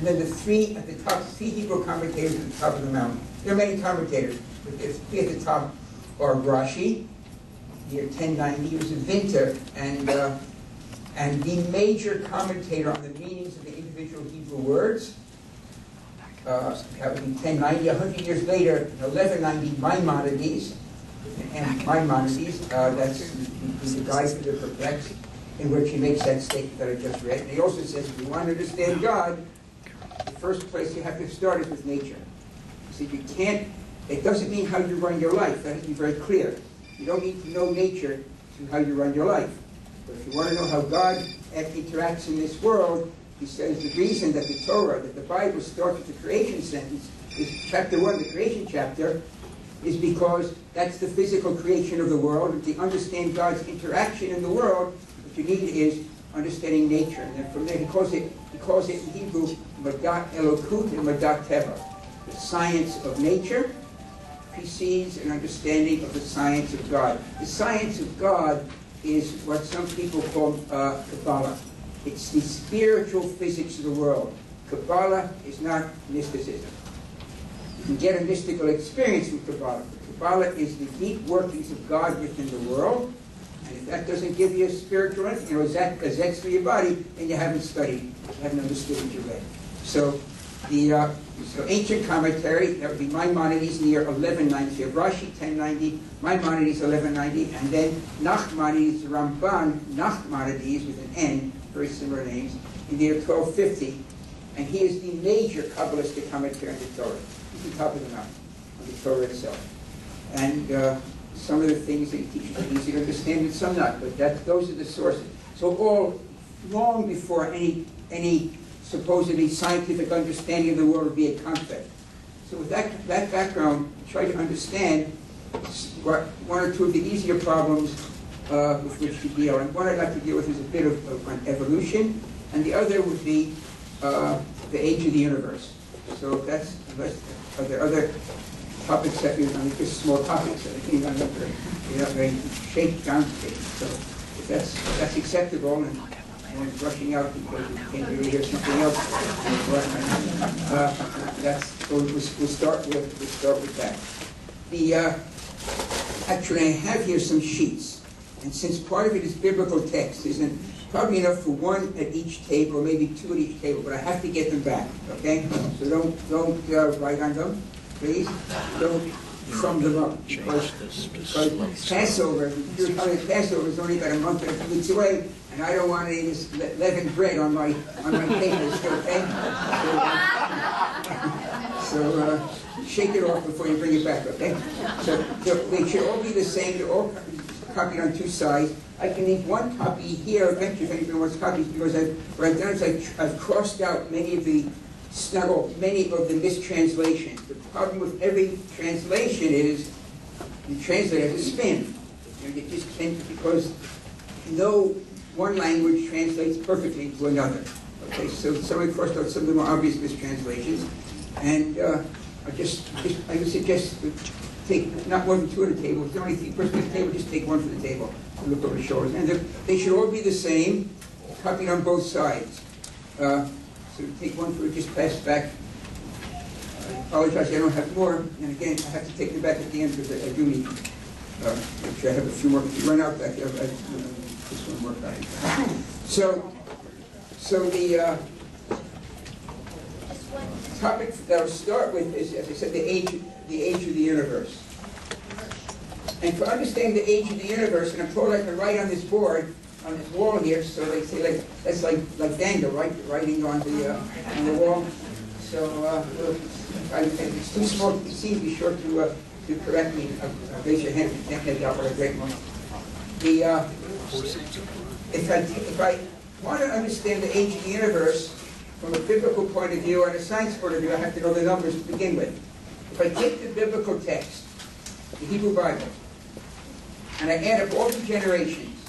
and then the three at the top, three Hebrew commentators at the top of the mountain. There are many commentators, but the three at the top are Rashi, year 1090, he was a Vinter, and, uh, and the major commentator on the meanings of the individual Hebrew words. Uh, that would be 1090. A hundred years later, in 1190, Maimonides, and Maimonides, uh, that's the, guy for the perplexed, in which he makes that statement that I just read. And he also says, if you want to understand God, first place you have to start is with nature. Said, you can't, it doesn't mean how you run your life. That has to be very clear. You don't need to know nature to how you run your life. But if you want to know how God interacts in this world, he says the reason that the Torah, that the Bible starts with the creation sentence, is chapter 1, the creation chapter, is because that's the physical creation of the world. And to understand God's interaction in the world, what you need is understanding nature. And then from there, he calls it, he calls it in Hebrew, Madat Elokut and Madat Teva, the science of nature precedes an understanding of the science of God. The science of God is what some people call uh, Kabbalah. It's the spiritual physics of the world. Kabbalah is not mysticism. You can get a mystical experience with Kabbalah. Kabbalah is the deep workings of God within the world. And if that doesn't give you a spiritual, you know, zets for your body, then you haven't studied, you haven't understood what you. So the uh, so ancient commentary, that would be Maimonides in the year 1190, Rashi 1090, Maimonides 1190, and then Nachmanides, Ramban, Nachmanides with an N, very similar names, in the year 1250. And he is the major Kabbalistic commentary on the Torah. He's the top of the mountain, on the Torah itself. And uh, some of the things that he teaches are easy to understand and some not, but that, those are the sources. So all, long before any, any supposedly scientific understanding of the world be a concept. So with that, that background, try to understand what, one or two of the easier problems uh, with which to deal. And one I'd like to deal with is a bit of, of on evolution, and the other would be uh, the age of the universe. So that's, are there other topics that you, I mean, just small topics that I think I'm not very, shaped down So if that's, if that's acceptable, and and rushing out because we can't really hear something else. Uh, that's we'll, we'll start with we'll start with that. The uh, actually I have here some sheets, and since part of it is biblical text, isn't probably enough for one at each table, or maybe two at each table, but I have to get them back. Okay, so don't don't uh, write on them, please. Don't sum them up because, because Passover, you're talking Passover is only about a month or two weeks away, and I don't want any of this leavened bread on my on my still, okay? So, so uh, shake it off before you bring it back, okay? So, so they should all be the same. They're all copied on two sides. I can leave one copy here eventually if anybody wants copies because I've, what I've done is I've, I've crossed out many of the all, many of the mistranslations. The problem with every translation is the translator has a spin. You, just can't because no one language translates perfectly to another. Okay, so somebody crossed out some of the more obvious mistranslations, and uh, I just, just I would suggest take not more than two at a table. If there are only three persons at the table, just take one for the table and look over the shoulders. And they should all be the same, copied on both sides. Uh, so take one for just pass back. I apologize, I don't have more. And again, I have to take them back at the end because I, I do need. Uh, I have a few more. If you run out back there, I, uh, this one more back. So, so the uh, topic that I'll start with is, as I said, the age, the age of the universe. And to understand the age of the universe, and I'm told I can write on this board on this wall here, so they say like that's like like Daniel, right? Writing on the uh, on the wall. So uh, I, it's too small. It seems be sure to uh, to correct me. Uh, raise your hand can't head for a great one. The uh, if I if I want to understand the age of the universe from a biblical point of view and a science point of view, I have to know the numbers to begin with. If I take the biblical text, the Hebrew Bible, and I add up all the generations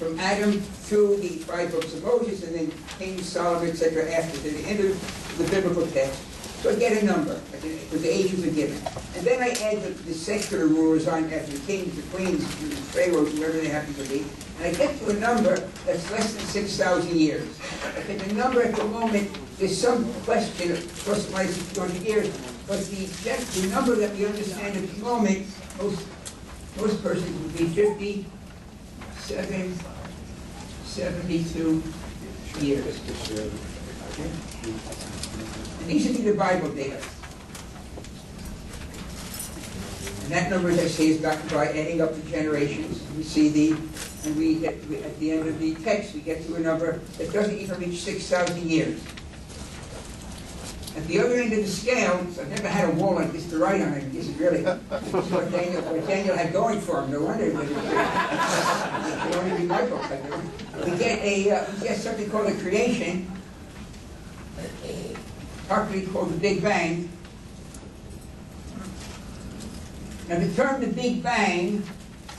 from Adam through the five books of Moses, and then King Solomon, etc., after to the end of the biblical text. So I get a number, because the ages are given. And then I add the, the secular rulers on after the kings, the queens, the pharaohs, whoever they happen to be, and I get to a number that's less than 6,000 years. I think the number at the moment, there's some question, of plus or minus 200 years, but the, the number that we understand at the moment, most, most persons would be 57, 72 years. Okay? Would be the Bible data. And that number, as I say, is gotten by adding up the generations. We see the, and we get, at the end of the text, we get to a number that doesn't even reach 6,000 years. At the other end of the scale, so I've never had a wall like this to write on it. This is really what Daniel, what Daniel had going for him. No wonder it could only be my book. We get a uh, we get something called a creation, partly called the Big Bang. Now the term the Big Bang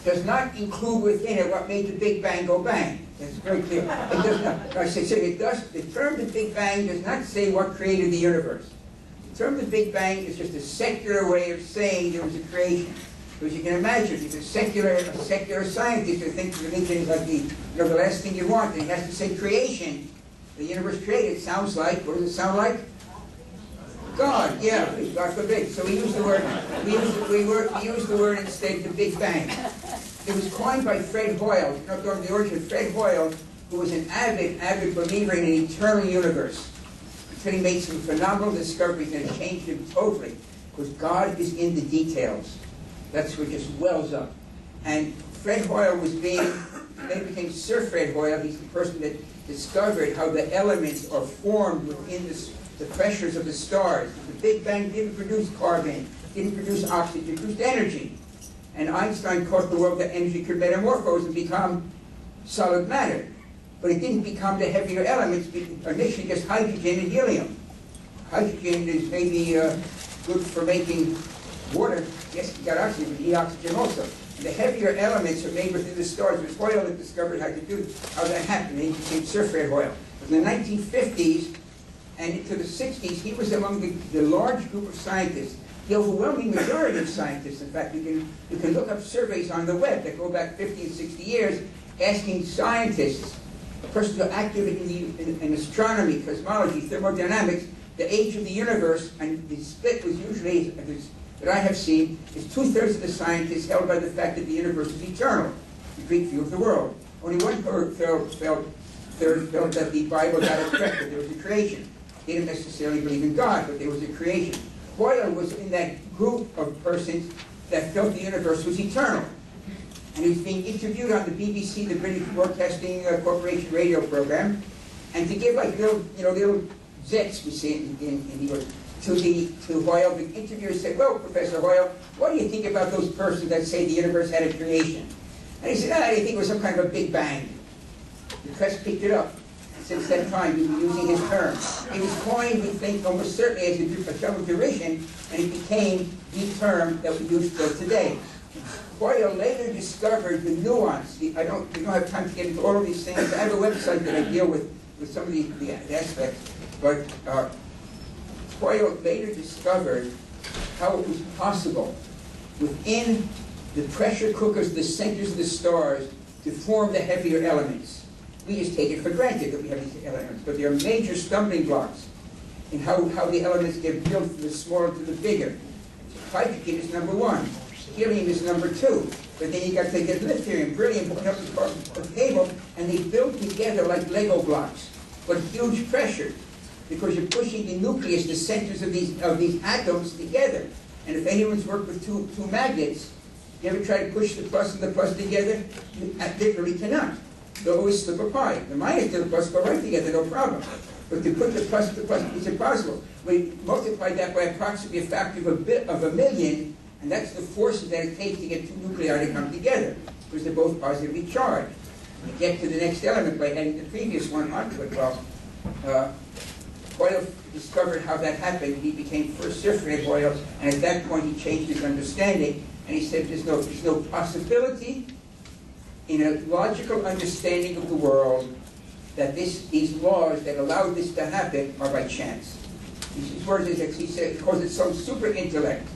does not include within it what made the Big Bang go bang. That's very clear. It does not. I say, it does. The term the Big Bang does not say what created the universe. The term the Big Bang is just a secular way of saying there was a creation. Because you can imagine, if a secular, a secular scientist who thinks of things like the, you know, the last thing you want, and he has to say creation, the universe created, sounds like, what does it sound like? God, yeah, God forbid. So we use the word, we use, we, we use the word instead, the Big Bang. It was coined by Fred Hoyle, during the origin, of Fred Hoyle, who was an avid, avid believer in an eternal universe. Until he made some phenomenal discoveries that changed him totally. Because God is in the details. That's what just wells up. And Fred Hoyle was being, then became Sir Fred Hoyle. He's the person that discovered how the elements are formed within the, the pressures of the stars. The Big Bang didn't produce carbon, didn't produce oxygen, produced energy. And Einstein taught the world that energy could metamorphose and become solid matter. But it didn't become the heavier elements, initially just hydrogen and helium. Hydrogen is maybe uh, good for making water. Yes, you got oxygen, you need oxygen also. And the heavier elements are made within the stars. It was Hoyle that discovered how to do how that happened. He became Fred Hoyle. In the 1950s and into the 60s, he was among the, the large group of scientists the overwhelming majority of scientists, in fact, you can, you can look up surveys on the web that go back 50 and 60 years, asking scientists, persons who are active in, the, in, in astronomy, cosmology, thermodynamics, the age of the universe, and the split was usually, that I have seen, is two-thirds of the scientists held by the fact that the universe is eternal, the Greek view of the world. Only one third felt, felt, third felt that the Bible got it correct, that there was a creation. They didn't necessarily believe in God, but there was a creation. Hoyle was in that group of persons that felt the universe was eternal. And he was being interviewed on the BBC, the British Broadcasting uh, Corporation radio program, and to give like little, you know, little zets, we say in, in, in to the to Hoyle, the interviewer said, well, Professor Hoyle, what do you think about those persons that say the universe had a creation? And he said, ah, I think it was some kind of a big bang. The press picked it up since that time we've been using his term. It was coined, we think, almost certainly as a term of derision, and it became the term that we use still today. Hoyle later discovered the nuance. The, I don't, we don't have time to get into all of these things. I have a website that I deal with with some of the, the aspects, but uh, Hoyle later discovered how it was possible within the pressure cookers, the centers of the stars, to form the heavier elements we just take it for granted that we have these elements, but there are major stumbling blocks in how, how the elements get built from the smaller to the bigger. Hydrogen is number one. Helium is number two. But then you got to get lithium, beryllium, put up the table, and they build together like Lego blocks, but huge pressure, because you're pushing the nucleus, the centers of these of these atoms together. And if anyone's worked with two two magnets, you ever try to push the plus and the plus together? You uh, literally cannot they always slip apart. The minus and the plus go right together, no problem. But to put the plus to the plus, it's impossible. We multiply that by approximately a factor of a bit of a million, and that's the forces that it takes to get two nuclei to come together, because they're both positively charged. You get to the next element by adding the previous one onto it. Well, uh, Hoyle discovered how that happened. He became first Sir Fred Hoyle, and at that point he changed his understanding, and he said there's no, there's no possibility in a logical understanding of the world that this, these laws that allow this to happen are by chance. His words is, he said, some super intellect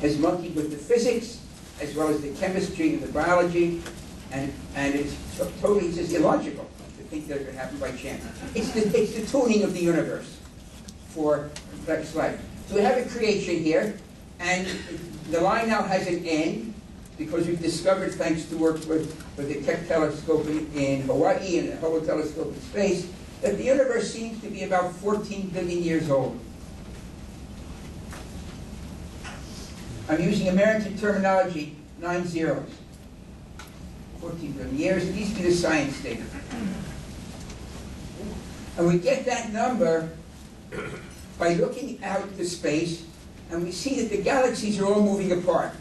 has monkeyed with the physics as well as the chemistry and the biology, and, and it's totally says, illogical to think that it could happen by chance. It's the, it's the tuning of the universe for complex life. So we have a creation here, and the line now has an end, because we've discovered, thanks to work with, with the Keck telescope in, in Hawaii and the Hubble telescope in space, that the universe seems to be about 14 billion years old. I'm using American terminology, nine zeros. 14 billion years, needs to be the science data. And we get that number by looking out into space, and we see that the galaxies are all moving apart.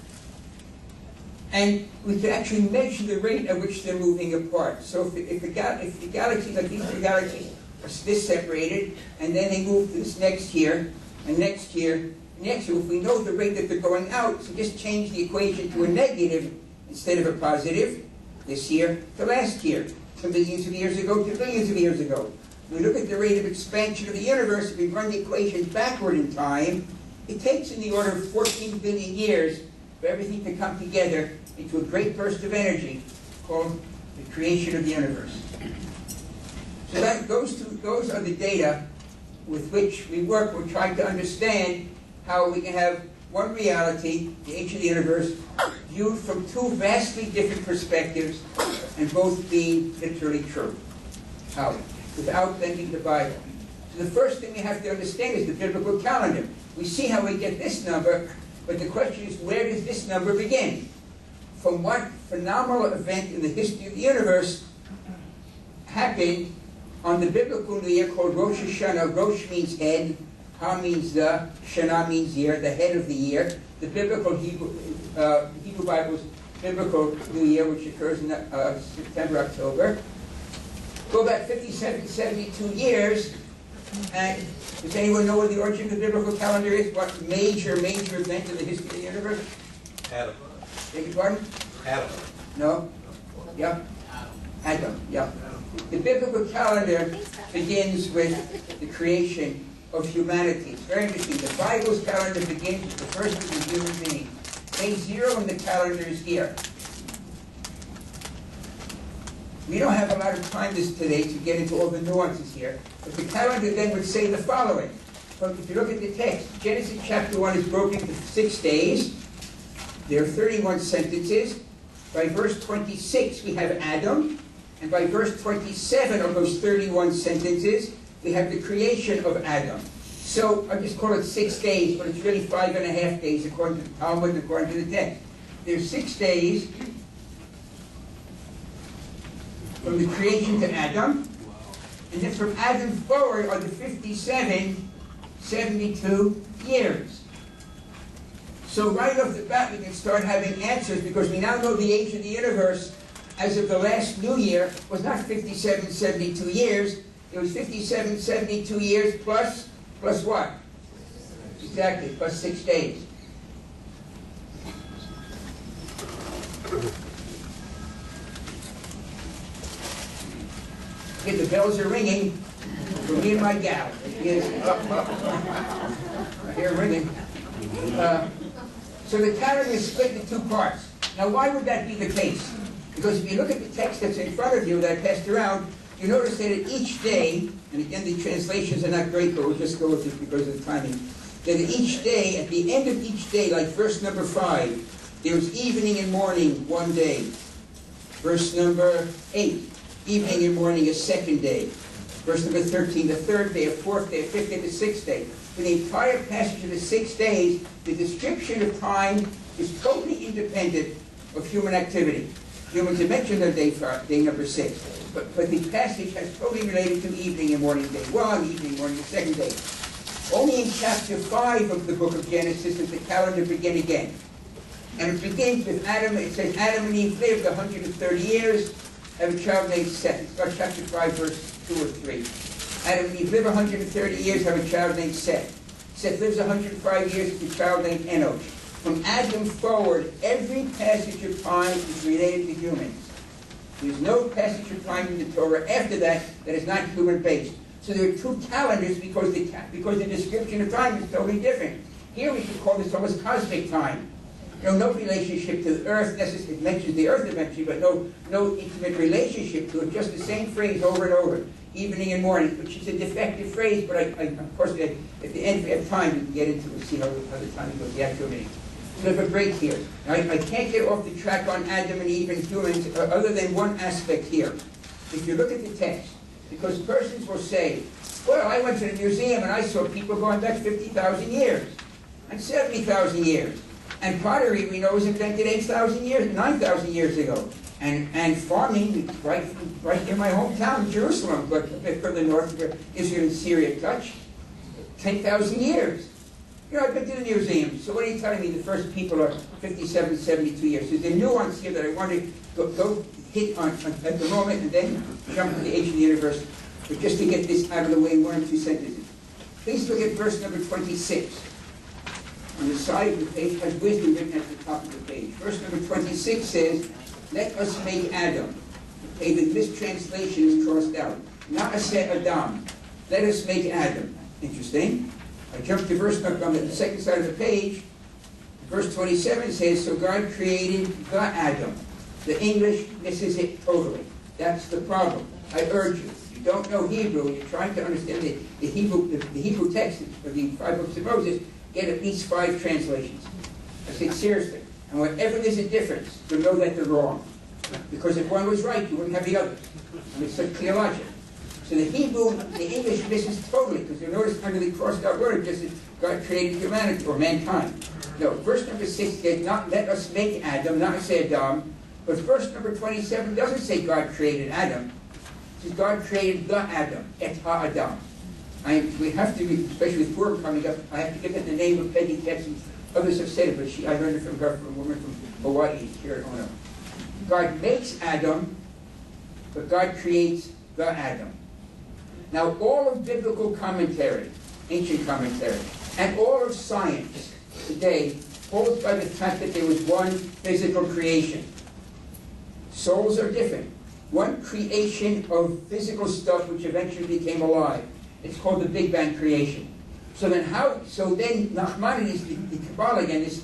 And we can actually measure the rate at which they're moving apart. So if, if, the, if the galaxies, like these two galaxies, are this separated, and then they move to this next year, and next year, next year, if we know the rate that they're going out, so just change the equation to a negative instead of a positive this year to last year, from billions of years ago to billions of years ago. We look at the rate of expansion of the universe, if we run the equation backward in time, it takes in the order of 14 billion years for everything to come together into a great burst of energy called the creation of the universe. So that goes to, those are the data with which we work. We're trying to understand how we can have one reality, the age of the universe, viewed from two vastly different perspectives and both being literally true. How? Without bending the Bible. So the first thing we have to understand is the biblical calendar. We see how we get this number, but the question is, where does this number begin? From what phenomenal event in the history of the universe happened on the biblical new year called Rosh Hashanah? Rosh means head, Ha means the, Shana means year, the head of the year. The biblical Hebrew, uh, Hebrew Bible's biblical new year, which occurs in uh, September, October. Go back 57, 72 years, and does anyone know what the origin of the biblical calendar is? What major, major event in the history of the universe? Adam. Beg your pardon? Adam. No? Yeah? Adam, yeah. The biblical calendar begins with the creation of humanity. It's very interesting. The Bible's calendar begins with the first of the human being. Day zero in the calendar is here. We don't have a lot of time this today to get into all the nuances here, but the calendar then would say the following. But if you look at the text, Genesis chapter 1 is broken into six days. There are 31 sentences. By verse 26, we have Adam. And by verse 27 of those 31 sentences, we have the creation of Adam. So I just call it six days, but it's really five and a half days according to the Talmud, according to the text. There's six days from the creation to Adam, and then from Adam forward are the 57, 72 years. So right off the bat, we can start having answers because we now know the age of the universe as of the last new year was not 57, 72 years. It was 57, 72 years plus, plus what? Exactly, plus six days. Okay, the bells are ringing for me and my gal. Yes. I hear ringing. Uh, so the calendar is split into two parts. Now, why would that be the case? Because if you look at the text that's in front of you that I passed around, you notice that at each day, and again the translations are not great, but we'll just go with it because of the timing, that at each day, at the end of each day, like verse number 5, there was evening and morning one day. Verse number 8, evening and morning a second day. Verse number 13, the third day, a fourth day, a fifth day, the sixth day. For the entire passage of the six days, the description of time is totally independent of human activity. Have mentioned their day, day number six, but, but the passage has totally related to evening and morning day one, evening morning the second day. Only in chapter 5 of the book of Genesis does the calendar begin again. And it begins with Adam, it says Adam and Eve lived 130 years, have a child named Seth. It's about chapter 5, verse 2 or 3. Adam and Eve live 130 years, have a child named Seth. Seth lives 105 years, has a child named Enosh. From Adam forward, every passage of time is related to humans. There's no passage of time in the Torah after that that is not human-based. So there are two calendars because the, because the description of time is totally different. Here we could call this almost cosmic time. You know, no relationship to the earth necessarily, it mentions the earth eventually, but no, no intimate relationship to it, just the same phrase over and over, evening and morning, which is a defective phrase, but I, I of course, at, the end, if we have time, we can get into it, see how, how the time goes, the activity. So have a break here. Now, I, I can't get off the track on Adam and Eve and humans, uh, other than one aspect here. If you look at the text, because persons will say, well, I went to the museum and I saw people going back 50,000 years and 70,000 years. And pottery, we know, was invented 8,000 years, 9,000 years ago. And, and farming, right, right in my hometown, Jerusalem, but further north where Israel and Syria touch, 10,000 years. You know, I've been to the museum, so what are you telling me the first people are 57, 72 years? There's a nuance here that I want to go, go hit on, on, at the moment and then jump to the age of the universe. But just to get this out of the way one or two sentences. Please look at verse number 26. On the side of the page has wisdom written at the top of the page. Verse number 26 says, let us make Adam. The mistranslation is crossed out. not Na'aseh Adam. Let us make Adam. Interesting. I jump to verse number on the second side of the page. Verse 27 says, so God created the Adam. The English misses it totally. That's the problem. I urge you, if you don't know Hebrew, you're trying to understand the, the Hebrew, the, the Hebrew text of the five books of Moses, get at least five translations. I say seriously. And whenever there's a difference, you'll know that they're wrong. Because if one was right, you wouldn't have the others. And it's such clear logic. So the Hebrew, the English misses totally, because you notice under the crossed out word, it just says God created humanity or mankind. No, verse number six says, not let us make Adam, not say Adam, but verse number 27 doesn't say God created Adam. It says God created the Adam, et ha-Adam. I, we have to, be, especially with Purim coming up, I have to give it the name of Peggy Ketson. Others have said it, but she, I learned it from her, from a woman from Hawaii here at Ono. Oh God makes Adam, but God creates the Adam. Now, all of biblical commentary, ancient commentary, and all of science today holds by the fact that there was one physical creation. Souls are different. One creation of physical stuff which eventually became alive. It's called the Big Bang creation. So then how, so then Nachmanides, the, the Kabbalah again, this,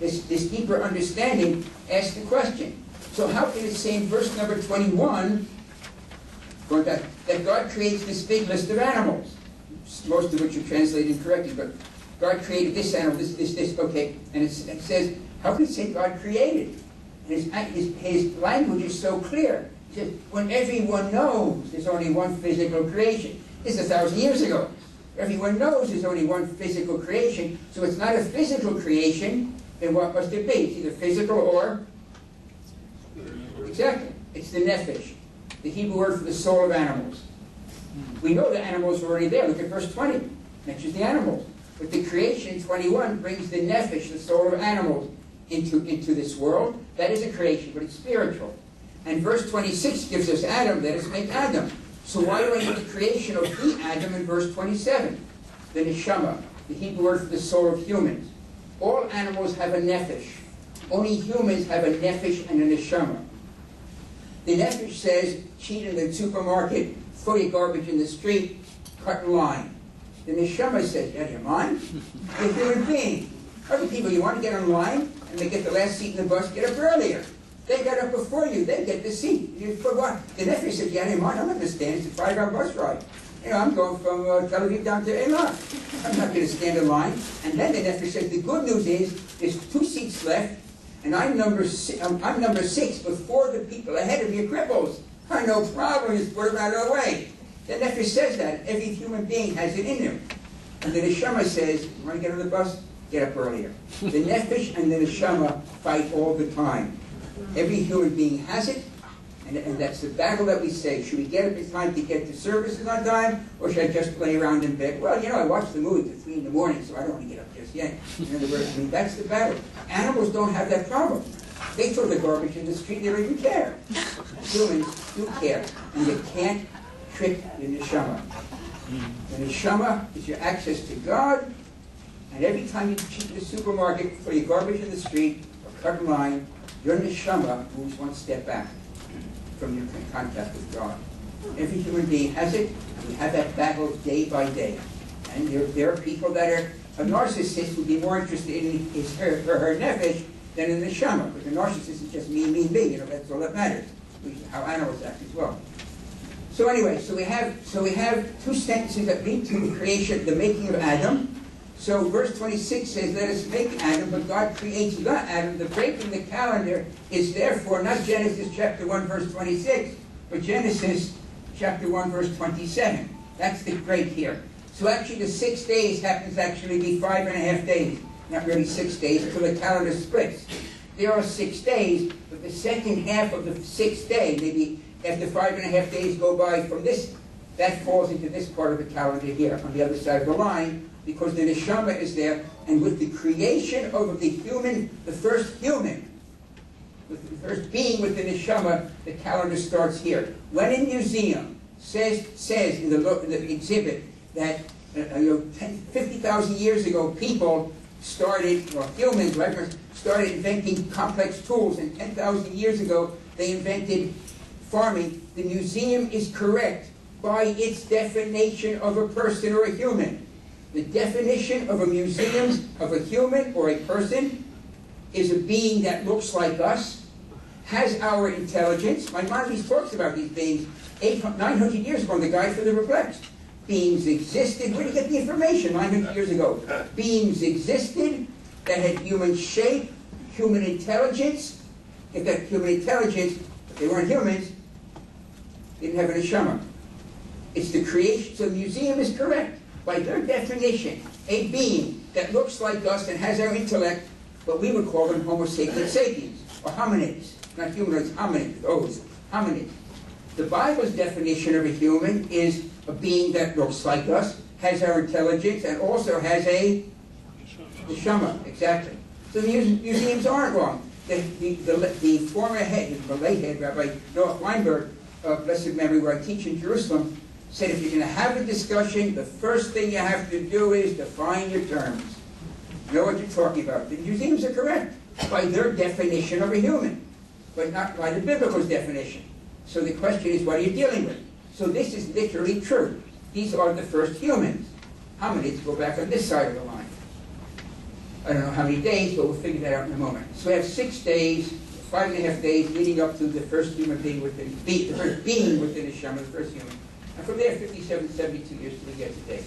this, this deeper understanding, asks the question. So how can it say in verse number 21, going back, that God creates this big list of animals? Most of which are translated incorrectly, but God created this animal, this, this, this, okay. And it says, how can it say God created? His, his, his language is so clear. He says, when everyone knows there's only one physical creation. This is a thousand years ago. Everyone knows there's only one physical creation, so it's not a physical creation, then what must it be? It's either physical or... Exactly. It's the nephesh, the Hebrew word for the soul of animals. We know the animals are already there. Look at verse 20. Mentions the animals. But the creation, 21, brings the nephesh, the soul of animals, into, into this world. That is a creation, but it's spiritual. And verse 26 gives us Adam. Let us make Adam. So why do I need the creation of the Adam in verse 27? The neshama, the Hebrew word for the soul of humans. All animals have a nephesh. Only humans have a nephesh and a neshama. The nephesh says, cheat in the supermarket, throw your garbage in the street, cut in line. The neshama says, yeah, you mind? You're a human being. Other people, you want to get in line, and they get the last seat in the bus, get up earlier. They get up before you. They get the seat. You forgot. The nephesh said, yeah, never mind. I'm not going to stand. It's a five-hour bus ride. You know, I'm going from uh, Tel Aviv down to Eilat. I'm not going to stand in line. And then the nephesh said, the good news is there's two seats left, and I'm number, si I'm, I'm number six, four the people ahead of me are cripples. I no problem. Just put them out of the way. The nephesh says that. Every human being has it in them. And the neshama says, you want to get on the bus? Get up earlier. The nephesh and the neshama fight all the time. Every human being has it, and, and, that's the battle that we say. Should we get up in time to get to services on time, or should I just play around in bed? Well, you know, I watched the movie at 3 in the morning, so I don't want to get up just yet. In other words, I mean, that's the battle. Animals don't have that problem. They throw the garbage in the street, they don't even care. Humans do care, and you can't trick the neshama. The neshama is your access to God, and every time you cheat in the supermarket, throw your garbage in the street, or cut in line, your neshama moves one step back. from your contact with God. Every human being has it, we have that battle day by day. And there, there are people that are, a narcissist would be more interested in his, her, her, her nefesh than in the shama, but the narcissist is just me, me, me, you know, that's all that matters, how animals act as well. So anyway, so we have so we have two sentences that lead to the creation, the making of Adam. So verse 26 says, "Let us make Adam," but God creates the Adam. The break in the calendar is therefore not Genesis chapter 1 verse 26, but Genesis chapter 1 verse 27. That's the break here. So actually, the six days happens actually to be five and a half days, not really six days, until the calendar splits. There are six days, but the second half of the sixth day, maybe after five and a half days go by from this, that falls into this part of the calendar here, on the other side of the line, because the neshama is there, and with the creation of the human, the first human, with the first being with the neshama, the calendar starts here. When a museum says says in the, in the exhibit that uh, you know, 50,000 years ago, people started, or humans, right, started inventing complex tools, and 10,000 years ago, they invented farming, the museum is correct by its definition of a person or a human. The definition of a museum of a human or a person is a being that looks like us, has our intelligence. Maimonides talks about these beings 900 years ago in the Guide for the Perplexed. Beings existed. Where did you get the information 900 years ago? Beings existed that had human shape, human intelligence. If that human intelligence, if they weren't humans, didn't have an neshama. It's the creation, so the museum is correct. By their definition, a being that looks like us and has our intellect, but we would call them Homo sapiens sapiens, or hominids. Not humanoids, hominids, those, hominids. The Bible's definition of a human is a being that looks like us, has our intelligence, and also has a neshama, exactly. So the museums aren't wrong. The, the, the, the former head, the late head, Rabbi Noah Weinberg, blessed memory where I teach in Jerusalem, said if you're going to have a discussion, the first thing you have to do is define your terms. Know what you're talking about. The museums are correct by their definition of a human, but not by the biblical definition. So the question is, what are you dealing with? So this is literally true. These are the first humans. How many to go back on this side of the line? I don't know how many days, but we'll figure that out in a moment. So we have six days five and a half days leading up to the first human being within, the first being within the Shema, the first human. And from there, 57, 72 years till we get today.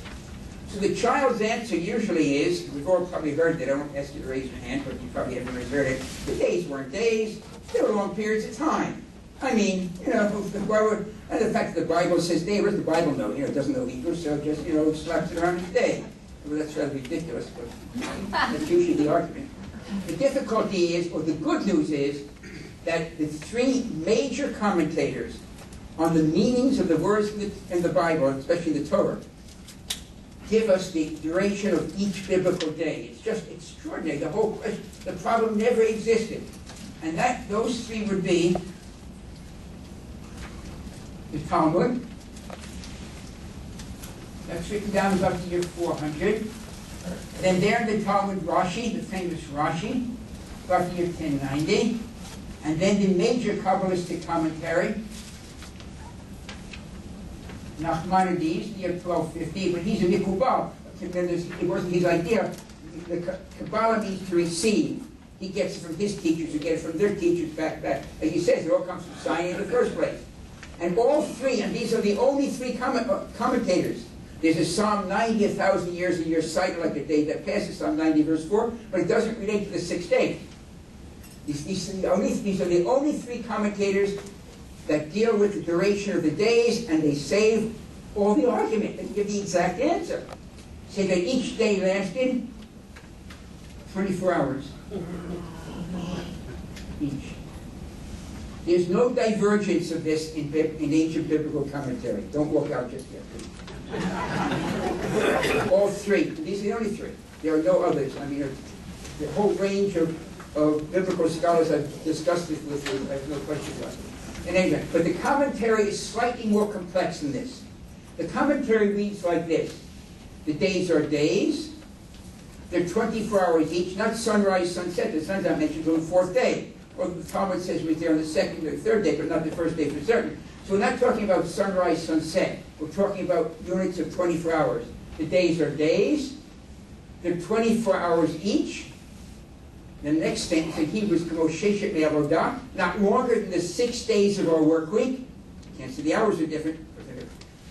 So the child's answer usually is, we've all probably heard that, I won't ask you to raise your hand, but you probably haven't heard it, the days weren't days, they were long periods of time. I mean, you know, Bible, and the fact that the Bible says day, what the Bible know? You know, it doesn't know Hebrew, so just, you know, slaps it around as day. Well, that's rather ridiculous, but that's usually the argument. The difficulty is, or the good news is, that the three major commentators on the meanings of the words in the, Bible, especially the Torah, give us the duration of each biblical day. It's just extraordinary. The whole the problem never existed, and that those three would be the Talmud. That's written down about the year 400. Then there the Talmud, Rashi, the famous Rashi, about the year 1090. And then the major Kabbalistic commentary, Nachmanides, the year 1250, but he's a Mikubal. It wasn't his idea. The Kabbalah means to receive. He gets it from his teachers, who get it from their teachers back, back. As he says, it all comes from Sinai in the first place. And all three, and these are the only three uh, commentators. There's a Psalm 90, a thousand years a year cited like a day that passes, Psalm 90, verse 4, but it doesn't relate to the sixth day. These, these, are the only, these are the only three commentators that deal with the duration of the days, and they save all the argument. They give the exact answer. Say that each day lasted 24 hours. Each. There's no divergence of this in, in ancient biblical commentary. Don't walk out just yet. all three. These are the only three. There are no others. I mean, the whole range of of biblical scholars I've discussed this with I have no question about it. In event, but the commentary is slightly more complex than this. The commentary reads like this. The days are days. They're 24 hours each, not sunrise, sunset. The sun's not mentioned until the fourth day. Or the Talmud says we're there on the second or third day, but not the first day for certain. So we're not talking about sunrise, sunset. We're talking about units of 24 hours. The days are days. They're 24 hours each. The next sentence in Hebrew is Kamosheshet Me'avodah, not longer than the six days of our work week. Can't say the hours are different.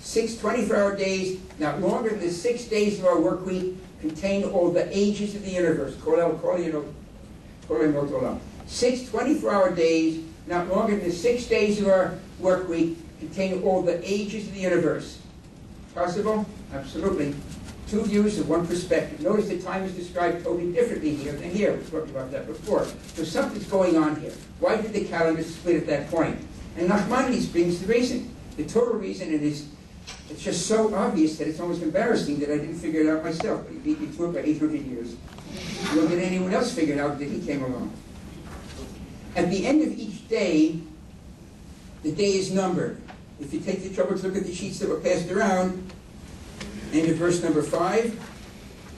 Six 24-hour days, not longer than the six days of our work week, contain all the ages of the universe. Six 24-hour days, not longer than the six days of our work week, contain all the ages of the universe. Possible? Absolutely. Two views of one perspective. Notice that time is described totally differently here than here. We talked about that before. So something's going on here. Why did the calendar split at that point? And Nachmanides brings the reason. The total reason it is it's just so obvious that it's almost embarrassing that I didn't figure it out myself. But he beat me to it by 800 years. Don't get anyone else figured out that he came along. At the end of each day, the day is numbered. If you take the trouble to look at the sheets that were passed around, of verse number 5,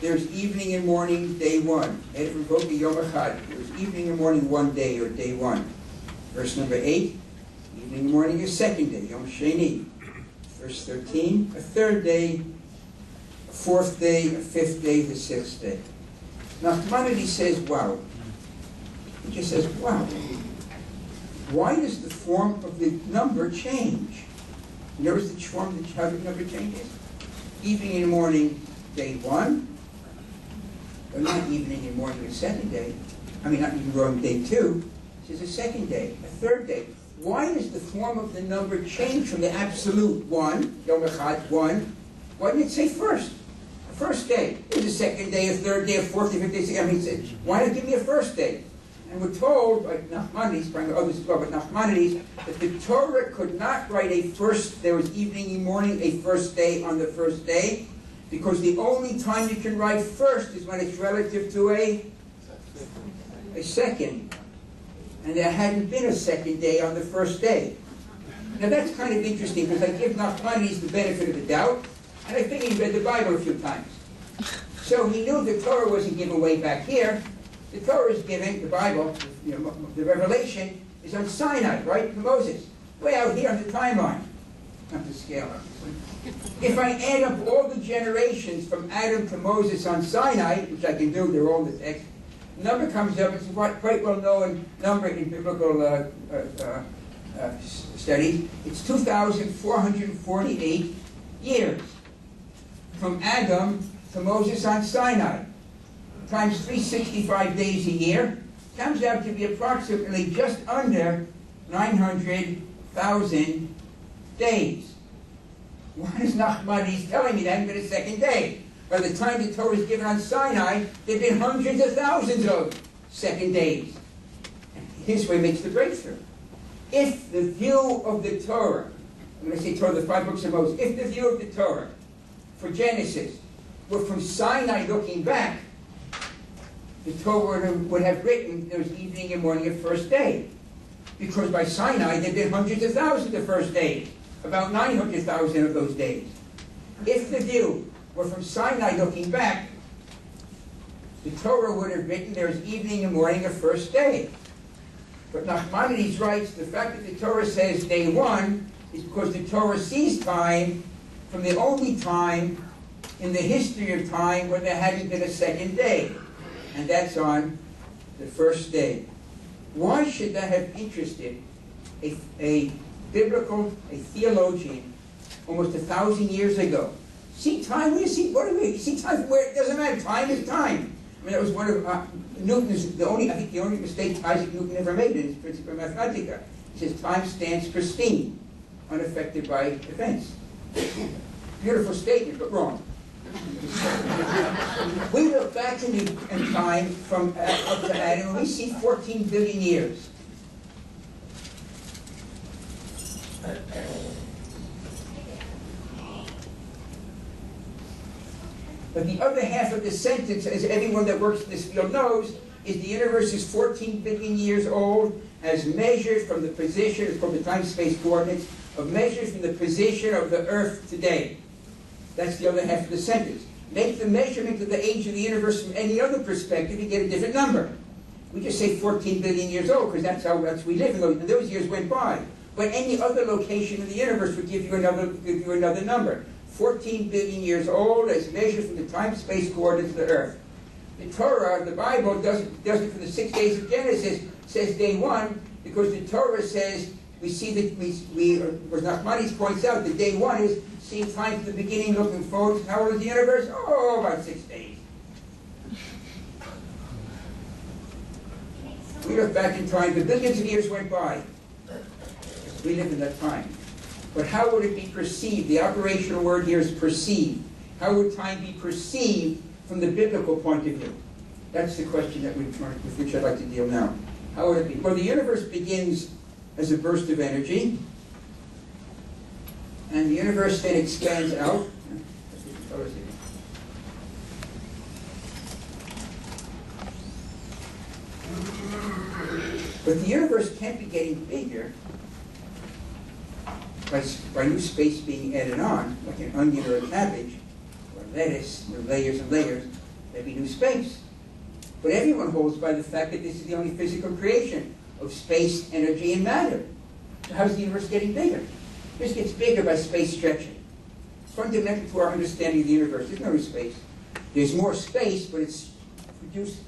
there's evening and morning, day 1. There's evening and morning, one day, or day 1. Verse number 8, evening and morning is second day, Yom Sheni. Verse 13, a third day, a fourth day, a fifth day, the sixth day. Now, Nachmanides says, wow. He just says, wow. Why does the form of the number change? Notice the form, of the number changes? Evening and morning, day one. Or not evening and morning, the second day. I mean, not even morning, day two. It says a second day, a third day. Why does the form of the number change from the absolute one, Yom Echad, one? Why didn't it say first? A first day. There's a second day, a third day, a fourth day, fifth day, sixth day. I mean, why not give me a first day? And we're told by Nachmanides, by others as well, but Nachmanides, that the Torah could not write a first, there was evening and morning, a first day on the first day, because the only time you can write first is when it's relative to a, a second. And there hadn't been a second day on the first day. Now that's kind of interesting, because I give Nachmanides the benefit of the doubt, and I think he read the Bible a few times. So he knew the Torah wasn't given way back here, the Torah is given, the Bible, you know, the revelation is on Sinai, right? To Moses. Way out here on the timeline. Not the scale up. If I add up all the generations from Adam to Moses on Sinai, which I can do, they're all in the text, the number comes up, it's a quite well-known number in biblical uh, uh, uh studies. It's 2,448 years from Adam to Moses on Sinai times 365 days a year comes out to be approximately just under 900,000 days. Why is Nachmanides telling me that in the second day? By the time the Torah is given on Sinai, there have been hundreds of thousands of second days. And where he makes the breakthrough. If the view of the Torah, I'm going to say Torah, the five books of Moses, if the view of the Torah for Genesis were from Sinai looking back, the Torah would have written there was evening and morning of first day. Because by Sinai, there had been hundreds of thousands of first days, about 900,000 of those days. If the view were from Sinai looking back, the Torah would have written there's evening and morning of first day. But Nachmanides writes the fact that the Torah says day one is because the Torah sees time from the only time in the history of time when there hadn't been a second day and that's on the first day. Why should that have interested a, a biblical, a theologian, almost a thousand years ago? See time, we see, what we, see time where it doesn't matter, time is time. I mean, that was one of uh, Newton's, the only, I think the only mistake Isaac Newton ever made in his Principia Mathematica. He says time stands pristine, unaffected by events. Beautiful statement, but wrong. We look back in, in time from uh, up to Adam and we see 14 billion years. But the other half of the sentence, as everyone that works in this field knows, is the universe is 14 billion years old as measured from the position, from the time-space coordinates, of measures from the position of the Earth today. That's the other half of the sentence. Make the measurement of the age of the universe from any other perspective, you get a different number. We just say 14 billion years old because that's how that's we live, and those years went by. But any other location in the universe would give you another give you another number. 14 billion years old as measured from the time-space coordinates of the Earth. The Torah, the Bible, doesn't does it for the six days of Genesis. Says day one because the Torah says we see that we we uh, as Nachmanides points out that day one is time from the beginning, looking forward. How old is the universe? Oh, about six days. We look back in time, the billions of years went by. We live in that time. But how would it be perceived? The operational word here is perceived. How would time be perceived from the biblical point of view? That's the question that we, with which I'd like to deal now. How would it be? Well, the universe begins as a burst of energy, and the universe then expands out. But the universe can't be getting bigger by, by new space being added on, like an onion or a cabbage, or lettuce, with layers and layers, there'd be new space. But everyone holds by the fact that this is the only physical creation of space, energy, and matter. So how's the universe getting bigger? This gets bigger by space stretching. It's fundamental to our understanding of the universe. There's no space. There's more space, but it's produced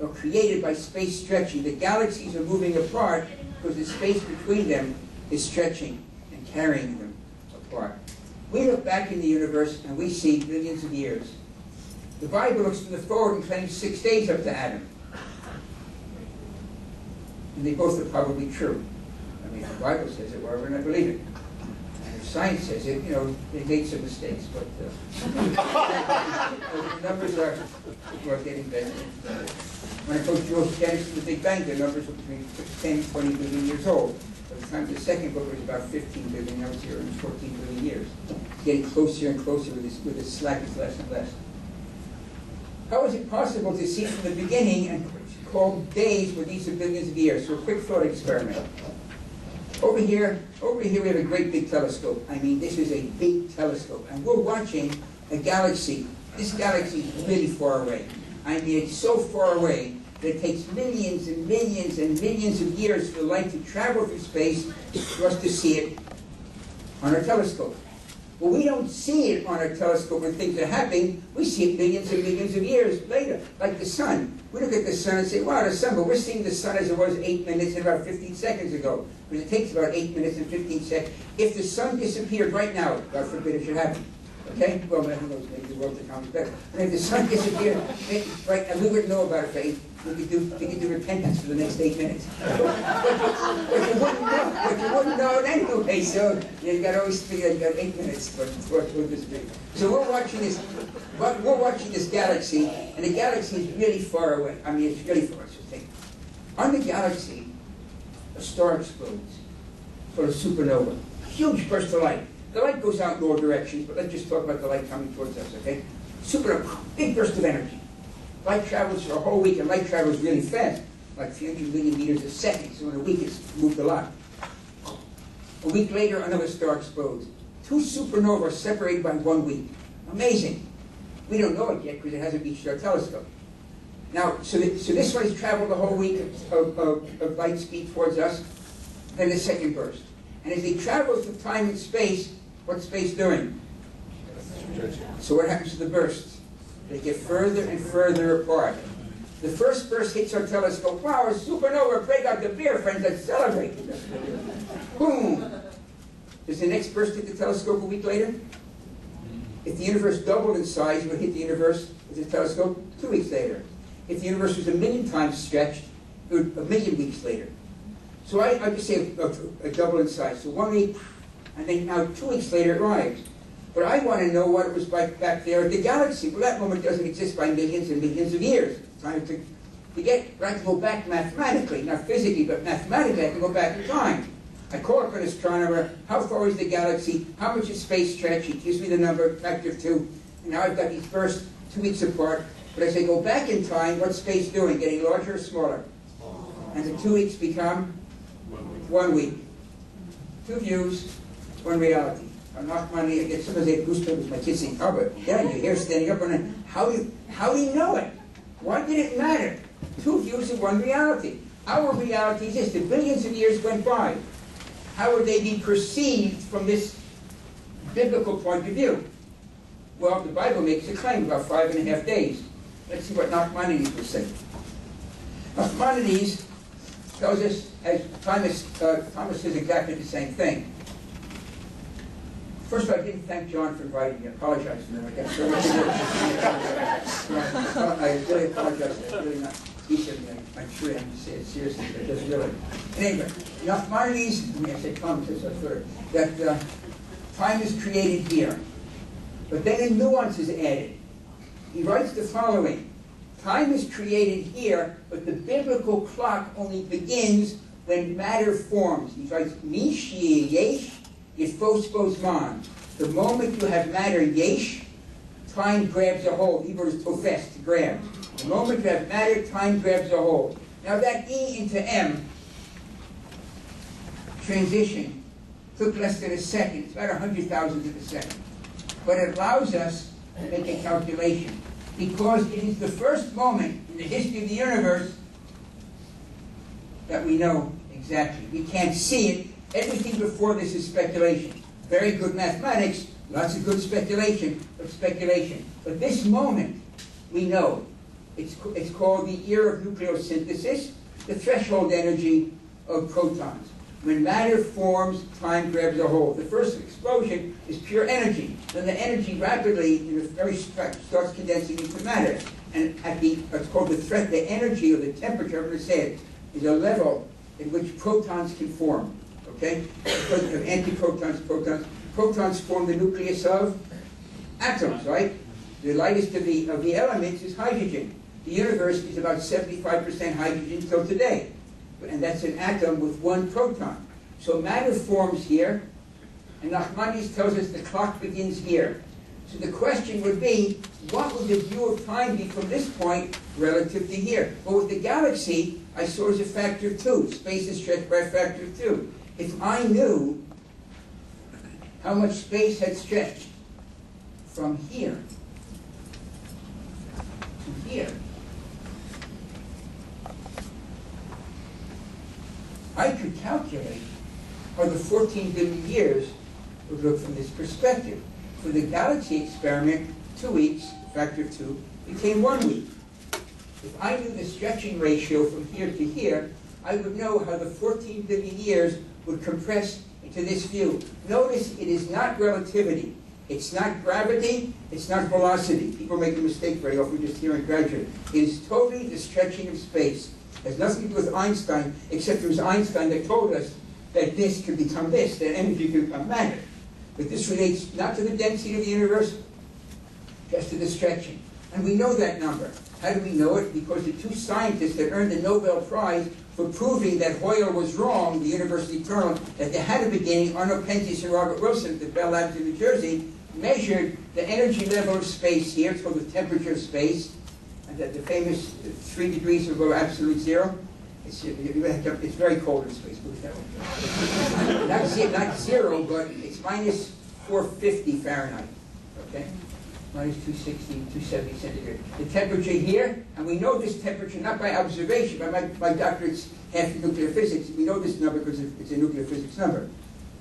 or created by space stretching. The galaxies are moving apart because the space between them is stretching and carrying them apart. We look back in the universe and we see billions of years. The Bible looks to the forward and claims six days up to Adam. And they both are probably true. I mean, the Bible says it, why would I believe it? And science says it, you know, they made some mistakes, but uh, the numbers are, are getting better. When I told George Genesis the Big Bang, the numbers were between 10 20 billion years old. By the time the second book was about 15 billion, now it's here in 14 billion years. Getting closer and closer with this, with this slack is less and less. How is it possible to see from the beginning and call days when these are billions of years? So a quick thought experiment. Over here, over here we have a great big telescope. I mean, this is a big telescope. And we're watching a galaxy. This galaxy is really far away. I mean, it's so far away that it takes millions and millions and millions of years for light to travel through space for us to see it on our telescope. Well, we don't see it on our telescope when things are happening. We see it millions and millions of years later, like the sun. We look at the sun and say, wow, the sun, but we're seeing the sun as it was 8 minutes and about 15 seconds ago. Because it takes about 8 minutes and 15 seconds. If the sun disappeared right now, God forbid it should happen, Okay? Well, who knows, maybe the world becomes better. If the sun disappeared, right, and we wouldn't know about it for eight, we could do, we repentance for the next eight minutes. but, you, wouldn't know, but you wouldn't know it anyway, so you got to always figure you got eight minutes for, for, for this big. So we're watching this, we're watching this galaxy, and the galaxy is really far away. I mean, it's really far, so think. On the galaxy, a star explodes, called a supernova. Huge burst of light. The light goes out in all directions, but let's just talk about the light coming towards us, okay? Super, big burst of energy. Light travels for a whole week, and light travels really fast, like 300 million meters a second, so in a week it's moved a lot. A week later, another star explodes. Two supernovas separated by one week. Amazing. We don't know it yet because it hasn't reached our telescope. Now, so, the, so this one has traveled the whole week of, of, of light speed towards us, then the second burst. And as they travel through time and space, What's space doing? So what happens to the bursts? They get further and further apart. The first burst hits our telescope. Wow, a supernova! Break out the beer, friends, let's celebrate. Boom! Does the next burst hit the telescope a week later? If the universe doubled in size, it would hit the universe with the telescope two weeks later. If the universe was a million times stretched, it would a million weeks later. So I, I just say a, a, a double in size. So one week, and then now two weeks later it arrives. But I want to know what it was like back there at the galaxy. Well, that moment doesn't exist by millions and millions of years. Time to, to get, I can go back mathematically, not physically, but mathematically, I can go back in time. I call up an astronomer, how far is the galaxy, how much is space stretch, he gives me the number, factor of two, and now I've got these first two weeks apart, but as I go back in time, what's space doing, getting larger or smaller? And the two weeks become one week. Two views, one reality. Not money. I get sometimes I get goosebumps. My kids say, "Oh, but yeah, your hair standing up." And how do you how do you know it? Why did it matter? two views of one reality. Our reality existed. Billions of years went by. How would they be perceived from this biblical point of view? Well, the Bible makes a claim about five and a half days. Let's see what Nachmanides will say. Nachmanides tells us, as Thomas, uh, Thomas says exactly the same thing. First of all, I didn't thank John for inviting me. I apologize for that. I so much I really apologize. That's really not decent. I- I'm sure I'm saying it seriously, but just really. Anyway, Nachmanides, I mean, I said Thomas, that's a third, that uh, time is created here. But then a nuance is added. He writes the following. Time is created here, but the biblical clock only begins when matter forms. He writes, Mishi yesh yifos man. The moment you have matter yesh, time grabs a hold. Hebrew is tofes, to grab. The moment you have matter, time grabs a hold. Now that E into M transition took less than a second. It's about a hundred thousandth of a second. But it allows us to make a calculation because it is the first moment in the history of the universe that we know exactly. We can't see it. Everything before this is speculation. Very good mathematics, lots of good speculation, but speculation. But this moment, we know. It's, it's called the era of nucleosynthesis, the threshold energy of protons. When matter forms, time grabs a hold. The first explosion is pure energy. Then the energy rapidly, in a very starts condensing into matter. And at the, it's called the threat, the energy or the temperature, I'm going to say it, is a level in which protons can form. Okay? Antiprotons, protons. Protons form the nucleus of atoms, right? The lightest of the, of the elements is hydrogen. The universe is about 75% hydrogen till today and that's an atom with one proton. So matter forms here, and Nachmanides tells us the clock begins here. So the question would be, what would the view of time be from this point relative to here? Well, with the galaxy, I saw as a factor of two. Space is stretched by a factor of two. If I knew how much space had stretched from here to here, I could calculate how the 14 billion years would look from this perspective. For the galaxy experiment, two weeks, factor of two, became one week. If I knew the stretching ratio from here to here, I would know how the 14 billion years would compress into this view. Notice it is not relativity. It's not gravity, it's not velocity. People make a mistake very often just here in graduate. It is totally the stretching of space has nothing to do with Einstein, except it was Einstein that told us that this could become this, that energy could become matter. But this relates not to the density of the universe, just to the stretching. And we know that number. How do we know it? Because the two scientists that earned the Nobel Prize for proving that Hoyle was wrong, the universe is eternal, that they had a beginning, Arnold Penzias and Robert Wilson the Bell Labs in New Jersey, measured the energy level of space here, it's called the temperature of space, and the, the famous three degrees above absolute zero. It's, it's very cold in space, not, zero, not zero, but it's minus 450 Fahrenheit, okay? Minus 260, 270 centigrade. The temperature here, and we know this temperature not by observation, but my, my doctorate's half in nuclear physics. We know this number because it's a nuclear physics number.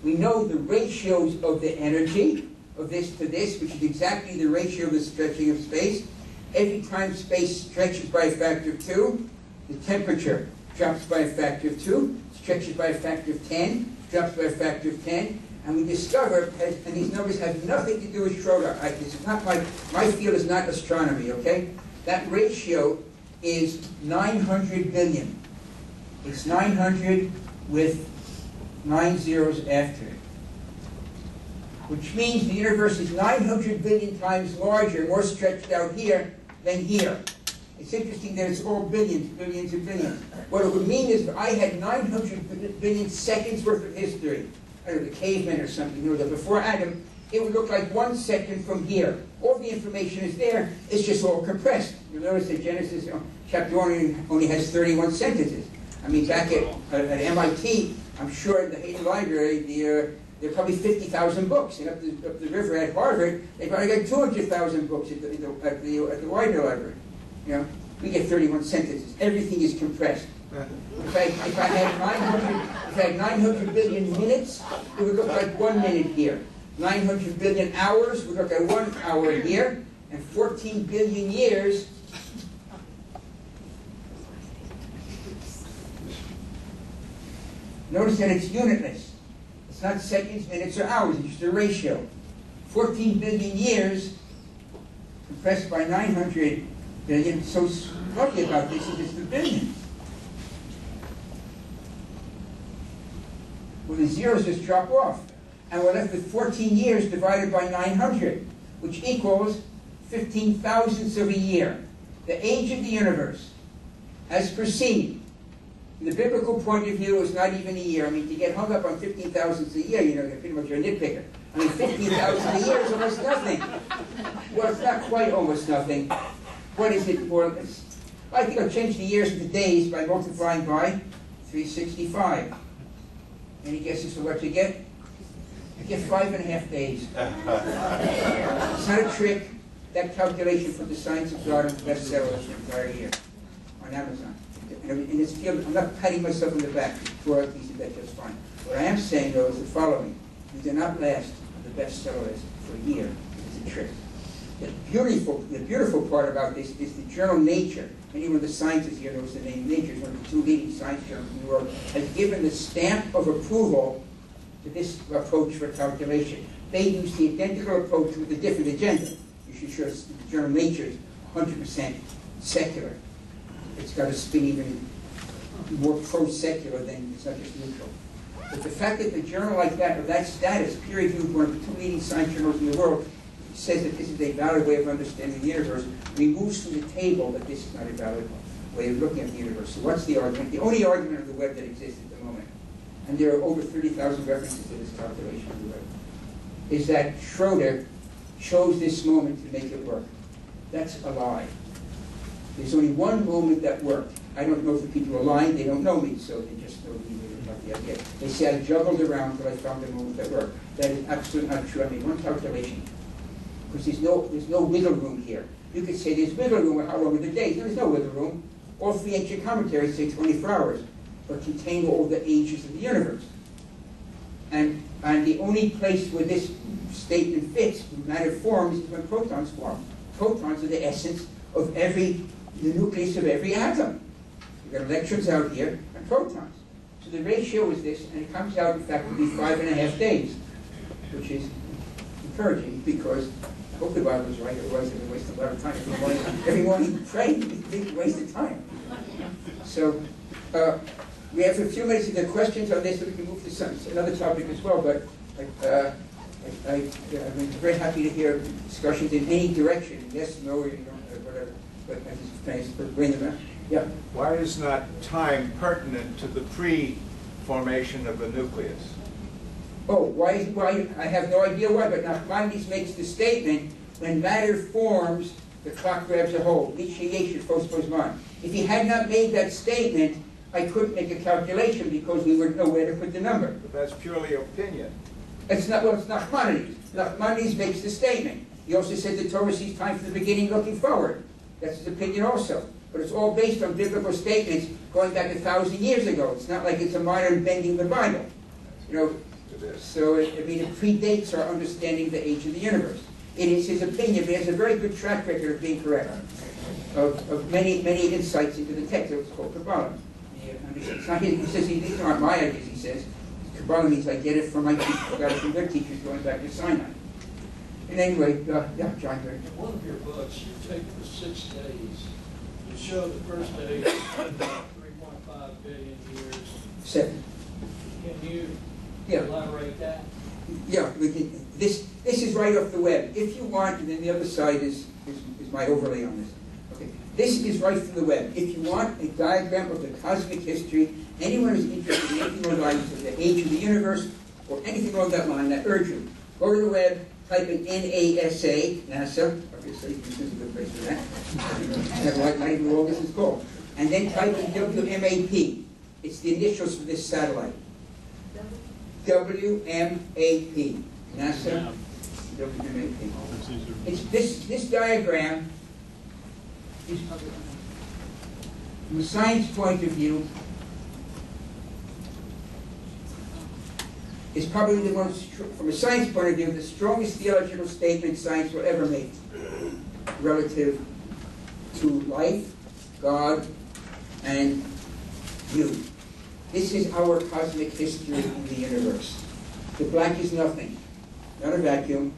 We know the ratios of the energy of this to this, which is exactly the ratio of the stretching of space. Every time space stretches by a factor of 2, the temperature drops by a factor of 2, stretches by a factor of 10, drops by a factor of 10, and we discover, and these numbers have nothing to do with Schroeder. I, is not my, my field is not astronomy, okay? That ratio is 900 billion. It's 900 with nine zeros after it. Which means the universe is 900 billion times larger, more stretched out here than here. It's interesting that it's all billions, billions, and billions. What it would mean is that I had 900 billion seconds worth of history, know, the cavemen or something, you know, that before Adam, it would look like one second from here. All the information is there, it's just all compressed. You notice that Genesis you know, chapter 1 only has 31 sentences. I mean, back at, at MIT, I'm sure in the Hayden Library, the, uh, there are probably 50,000 books. And up the, up the river at Harvard, they probably got 200,000 books at the, at the, at the Widener Library. You know? We get 31 sentences. Everything is compressed. If I, if I had 900, if I had 900 billion minutes, it would look like one minute here. 900 billion hours would look like one hour here, and 14 billion years Notice that it's unitless. It's not seconds, minutes, or hours, it's just a ratio. 14 billion years compressed by 900 billion. So lucky about this is it's the billions. Well, the zeros just drop off. And we're left with 14 years divided by 900, which equals 15 thousandths of a year. The age of the universe, as perceived, from the biblical point of view, it's not even a year. I mean, to get hung up on 15 thousandths a year, you know, you're pretty much a nitpicker. I mean, 15 thousand a year is almost nothing. Well, it's not quite almost nothing. What is it for? I think I'll change the years to days by multiplying by 365. Any guesses for what you get? You get five and a half days. it's not a trick. That calculation for the Science of God is bestseller for the entire year on Amazon. And in this field, I'm not patting myself on the back. Royalties did that just fine. What I am saying, though, is the following. You do not last on the bestseller list for a year. It's a trick. The beautiful, the beautiful part about this is the journal Nature. Anyone of the scientists here knows the name Nature. One of the two leading science journals in the world. Has given the stamp of approval to this approach for calculation. They use the identical approach with a different agenda. You should sure the journal Nature is 100% secular. It's got a spin even more pro-secular than not just neutral. But the fact that the journal like that, of that status, peer-reviewed, one of the two leading science journals in the world, says that this is a valid way of understanding the universe, removes from the table that this is not a valid way of looking at the universe. So what's the argument? The only argument of the web that exists at the moment, and there are over 30,000 references to this calculation of the web, is that Schroeder chose this moment to make it work. That's a lie. There's only one moment that worked. I don't know if the people are lying, they don't know me, so they just know me the idea. They say I juggled around until I found the moment that worked. That is absolutely not true. I made one calculation. Because there's no, there's no wiggle room here. You could say there's wiggle room with how long are the days. There's no wiggle room. All three ancient commentaries say 24 hours, but contain all the ages of the universe. And, and the only place where this statement fits, matter forms, is when protons form. Protons are the essence of every the nucleus of every atom. You've got electrons out here and protons. So the ratio is this, and it comes out, in fact, to be five and a half days, which is encouraging because hope the Bible is right, otherwise it would waste a lot of time. Every morning, every morning you pray, it's a waste of time. So uh, we have a few minutes if there are questions on this, so we can move to some, another topic as well, but uh, I, I, am very happy to hear discussions in any direction, yes, no, or you don't but thanks for bringing that. Yeah. Why is not time pertinent to the pre-formation of a nucleus? Oh, why, why, I have no idea why, but Nachmanides makes the statement, when matter forms, the clock grabs a hold. If he had not made that statement, I couldn't make a calculation because we wouldn't know where to put the number. But that's purely opinion. It's not, well, it's Nachmanides. Nachmanides makes the statement. He also said the Torah sees time from the beginning looking forward. That's his opinion also. But it's all based on biblical statements going back a thousand years ago. It's not like it's a modern bending of the Bible. You know, so it, I mean, it predates our understanding of the age of the universe. It is his opinion, but he has a very good track record of being correct, of, of many, many insights into the text. It's called Kabbalah. It's not his, he says these aren't my ideas. He says Kabbalah means I get it from my teachers, I got it from their teachers going back to Sinai. And anyway, uh, yeah, John. In one of your books, you take the six days. You show the first day is 3.5 billion years. Seven. Can you yeah. elaborate that? Yeah, we can, this this is right off the web. If you want, and then the other side is, is, is my overlay on this. Okay, this is right from the web. If you want a diagram of the cosmic history, anyone who's interested in anything along the lines of the age of the universe or anything along that line, I urge you, go to the web, type in NASA, NASA, obviously, this is a good place for that. Like not even what this is called. And then type in WMAP. It's the initials for this satellite. WMAP. NASA, WMAP. It's this, this diagram is, From a science point of view, is probably the most, from a science point of view, the strongest theological statement science will ever make relative to life, God, and you. This is our cosmic history in the universe. The black is nothing, not a vacuum,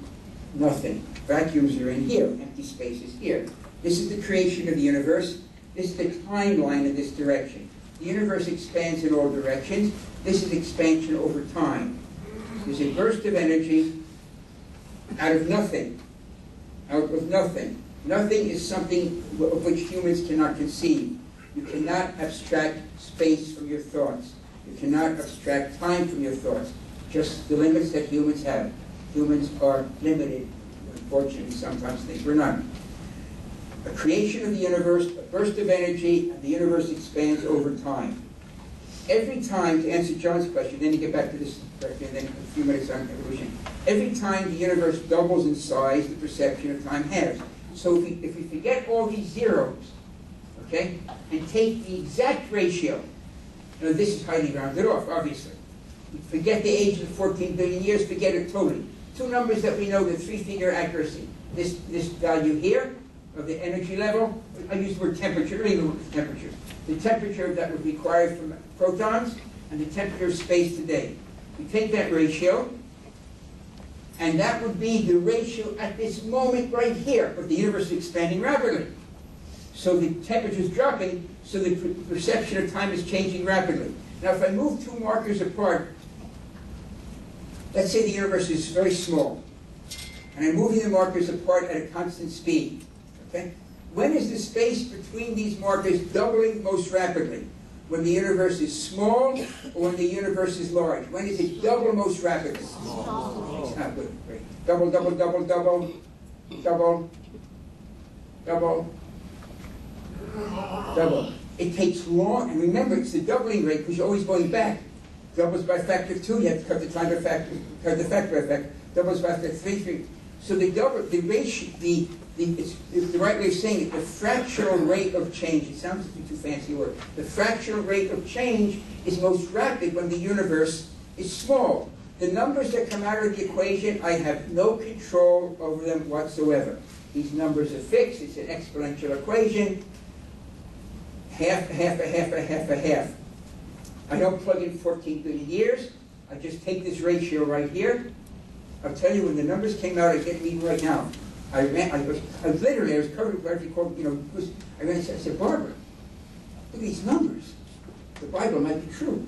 nothing. Vacuums are in here, empty space is here. This is the creation of the universe. This is the timeline of this direction. The universe expands in all directions. This is expansion over time. There's a burst of energy out of nothing. Out of nothing. Nothing is something of which humans cannot conceive. You cannot abstract space from your thoughts. You cannot abstract time from your thoughts. Just the limits that humans have. Humans are limited. Unfortunately, sometimes they we're not. A creation of the universe, a burst of energy, and the universe expands over time. Every time, to answer John's question, then you get back to this question, and then a few minutes on evolution. Every time the universe doubles in size, the perception of time halves. So if we, if we forget all these zeros, okay, and take the exact ratio, now this is highly rounded off, obviously. Forget the age of 14 billion years, forget it totally. Two numbers that we know with three-figure accuracy. This, this value here of the energy level, I use the word temperature, word temperature. The temperature that would be required from protons and the temperature of space today. We take that ratio, and that would be the ratio at this moment right here, but the universe is expanding rapidly. So the temperature is dropping, so the per- perception of time is changing rapidly. Now, if I move two markers apart, let's say the universe is very small, and I'm moving the markers apart at a constant speed, okay? When is the space between these markers doubling most rapidly? When the universe is small or when the universe is large? When is it double most rapidly? It's not good. Great. Double, double, double, double, double, double, double. It takes long, and remember, it's the doubling rate because you're always going back. Doubles by factor of two, you have to cut the time by factor, cut the factor factor. Doubles by factor three, three. So the double, the ratio, the, the, it's, it's the right way of saying it, the fractional rate of change, it sounds like a too fancy word. The fractional rate of change is most rapid when the universe is small. The numbers that come out of the equation, I have no control over them whatsoever. These numbers are fixed, it's an exponential equation, half, half, a half, a half, a half. I don't plug in 14 billion years, I just take this ratio right here. I'll tell you, when the numbers came out, I me right now. I ran, I was, I literally, I was covered with every quote, you know, was, I ran, I said, Barbara, look at these numbers. The Bible might be true.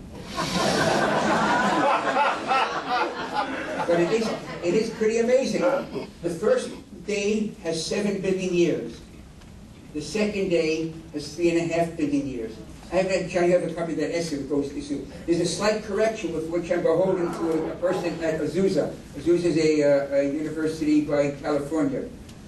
But it is, it is pretty amazing. The first day has seven billion years. The second day has three and a half billion years. I have that, you have a copy of that essay with those issue. There's a slight correction with which I'm beholden to a, person at Azusa. Azusa is a, uh, a university by California,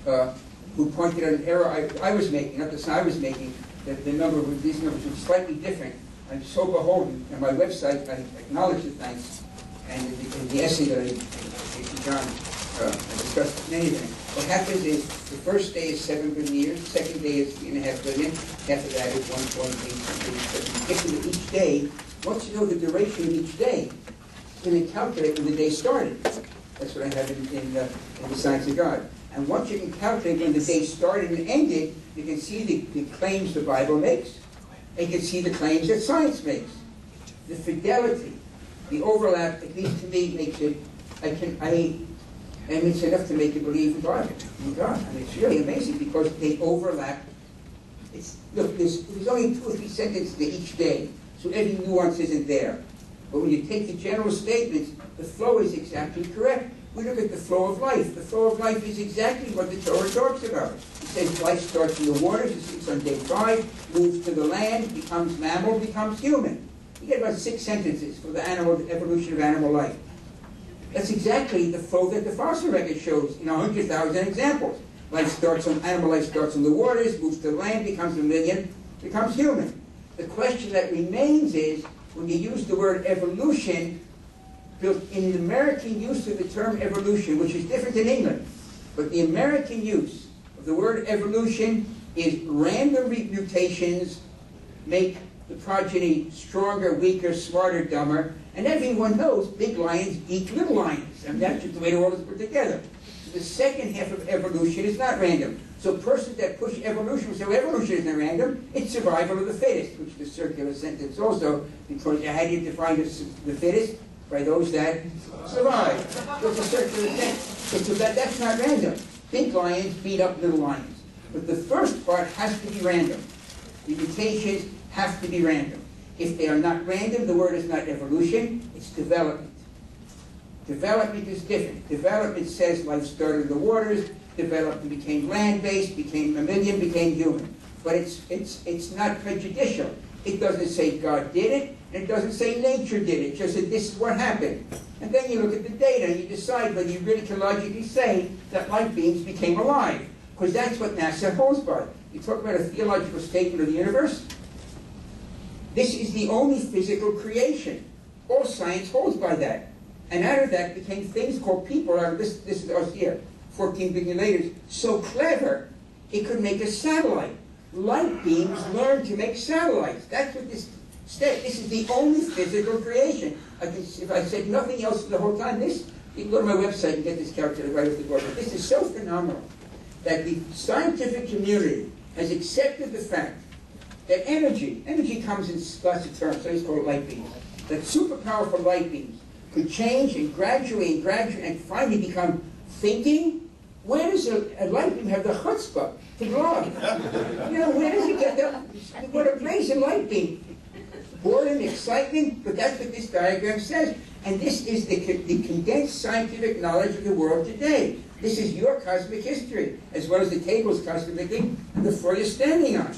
uh, who pointed out an error I, I was making, not the sign I was making, that the number, these numbers were slightly different. I'm so beholden, and my website, I acknowledge the thanks, and the, in the essay that I, I, I John, uh, I discussed many things. What happens is, the first day is seven billion years, the second day is three and a half billion, half of that is one point eight something. But each day, once you know the duration of each day, you calculate when the day started. That's what I have in, in, uh, in the Science of God. And once you can calculate when the day started and ended, you can see the, the claims the Bible makes. And you can see the claims that science makes. The fidelity, the overlap, at least to me, makes it, I can, I, and it's enough to make you believe in God, in God. And it's really amazing because they overlap. It's, look, there's, there's only two or three sentences to each day, so every nuance isn't there. But when you take the general statements, the flow is exactly correct. We look at the flow of life. The flow of life is exactly what the Torah talks about. It says life starts in the waters, it sleeps on day five, moves to the land, becomes mammal, becomes human. You get about six sentences for the animal, the evolution of animal life. That's exactly the flow that the fossil record shows in 100,000 examples. Life starts on, animal life starts in the waters, moves to land, becomes a million, becomes human. The question that remains is, when you use the word evolution, in the American use of the term evolution, which is different in England, but the American use of the word evolution is random mutations make the progeny stronger, weaker, smarter, dumber, and everyone knows big lions eat little lions, and that's just the way the world is put together. The second half of evolution is not random. So persons that push evolution will say, well, evolution isn't random, it's survival of the fittest, which is a circular sentence also, because how do you define the the fittest? By those that survive. So it's a circular sentence. So that, that's not random. Big lions beat up little lions. But the first part has to be random. The mutations have to be random. If they are not random, the word is not evolution, it's development. Development is different. Development says life started in the waters, developed and became land-based, became mammalian, became human. But it's, it's, it's not prejudicial. It doesn't say God did it, and it doesn't say nature did it. Just said this is what happened. And then you look at the data and you decide whether you really can logically say that life beings became alive. Because that's what NASA holds by. You talk about a theological statement of the universe. This is the only physical creation. All science holds by that. And out of that became things called people. Out of this, this is us here, 14 billion later, so clever it could make a satellite. Light beams learn to make satellites. That's what this state. This is the only physical creation. I can, if I said nothing else the whole time, this you can go to my website and get this calculated right off the board. But this is so phenomenal that the scientific community has accepted the fact that energy, energy comes in of terms, so it's called light beams, that super powerful light beams could change and gradually and gradually and finally become thinking. Where does a, a light beam have the chutzpah to glow? You know, where does it get that? What a blazing light beam. Boredom, excitement, but that's what this diagram says. And this is the, the condensed scientific knowledge of the world today. This is your cosmic history, as well as the table's cosmic and the floor you're standing on.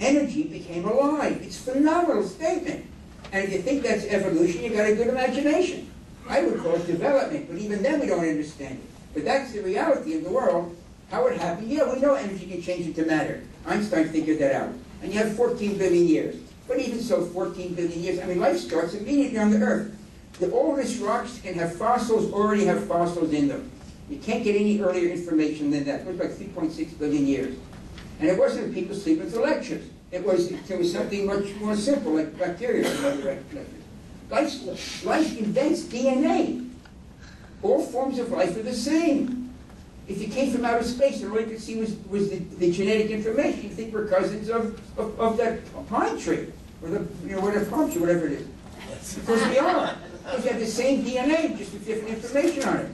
Energy became alive. It's a phenomenal statement. And if you think that's evolution, you've got a good imagination. I would call it development, but even then we don't understand it. But that's the reality of the world. How it happened, yeah, we know energy can change into matter. Einstein figured that out. And you have 14 billion years. But even so, 14 billion years, I mean, life starts immediately on the Earth. The oldest rocks can have fossils, already have fossils in them. You can't get any earlier information than that. It was like 3.6 billion years. And it wasn't people sleeping through lectures. It was, it was something much more simple, like bacteria. Life, life invents DNA. All forms of life are the same. If you came from outer space and all you could see was, was the, the genetic information, you'd think we're cousins of, of, of that pine tree, or the, you know, whatever palm tree, whatever it is. Because we are. Because have the same DNA, just with different information on it.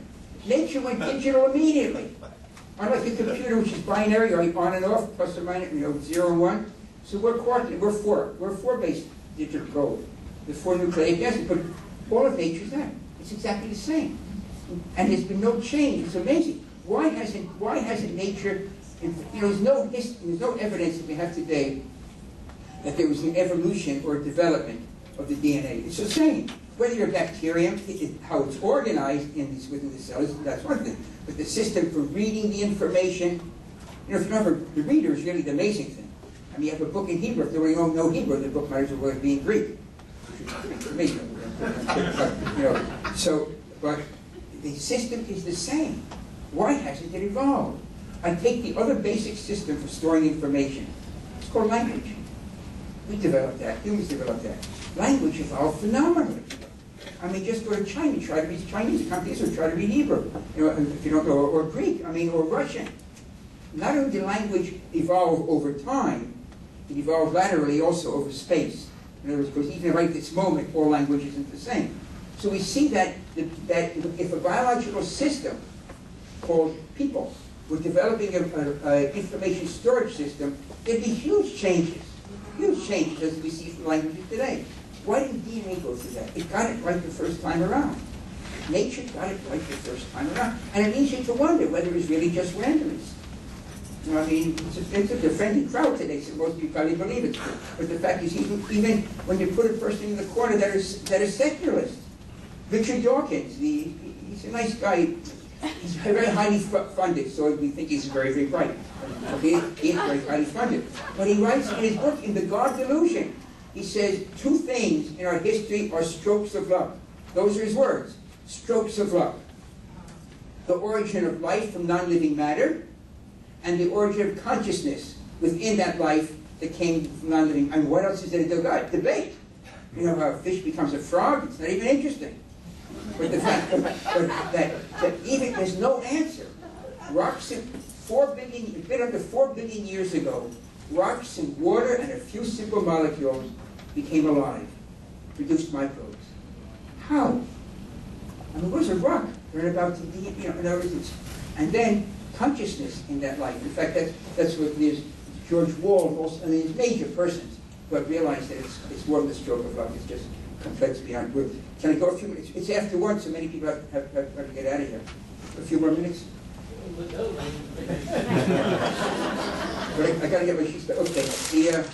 Nature went digital immediately. Unlike a computer, which is binary, or on and off, plus or minus, you know, zero and one. So we're quantum, we're four. We're four-based digital code. The four nucleic acids, but all of nature's that. It's exactly the same. And there's been no change. It's amazing. Why hasn't Why hasn't nature? You know, there's no history, there's no evidence that we have today that there was an evolution or a development of the DNA. It's the same. Whether you're a bacterium, it, how it's organized in these, within the cells, that's one thing. But the system for reading the information, you know, if you remember, the reader is really the amazing thing. I mean, you have a book in Hebrew. If there were no, no Hebrew, the book might as well be in Greek. Amazing. you know, so, but the system is the same. Why hasn't it evolved? I take the other basic system for storing information. It's called language. We developed that. Humans developed that. Language evolved phenomenally. I mean, just go to China, try to read Chinese, to Israel, try to read Hebrew, you know, if you don't or, or Greek, I mean, or Russian. Not only did language evolve over time, it evolved laterally also over space. In other words, because even right this moment, all language isn't the same. So we see that, that if a biological system called people were developing an information storage system, there'd be huge changes, huge changes as we see from languages today. Why didn't DNA go through that? It got it right the first time around. Nature got it right the first time around. And it leads you to wonder whether it's really just randomness. You know, I mean, it's a, it's a crowd today, most of you probably believe it. But the fact is, even, even when you put a person in the corner that is, that is secularist, Richard Dawkins, the, he's a nice guy, he's very highly funded, so we think he's very, very bright. Okay, he is very highly funded. But he writes in his book, In the God Delusion, he says, two things in our history are strokes of luck. Those are his words, strokes of luck. The origin of life from non-living matter, and the origin of consciousness within that life that came from non-living. I And what else is there to debate? Debate. You know how a fish becomes a frog? It's not even interesting. But the fact that, that even there's no answer. Rocks four billion, a bit under four billion years ago, rocks and water and a few simple molecules became alive, produced microbes. How? I mean, what is a rock? We're about to be, you know, in other and then consciousness in that life. In fact, that's, that's what there's George Wald, and also, I mean, there's major persons who have realized that it's, it's more than a stroke of luck, it's just complex beyond words. Can I go a few minutes? It's after one, so many people have, have, have, have to get out of here. A few more minutes? But I, I gotta get my shoes back. okay, the, uh,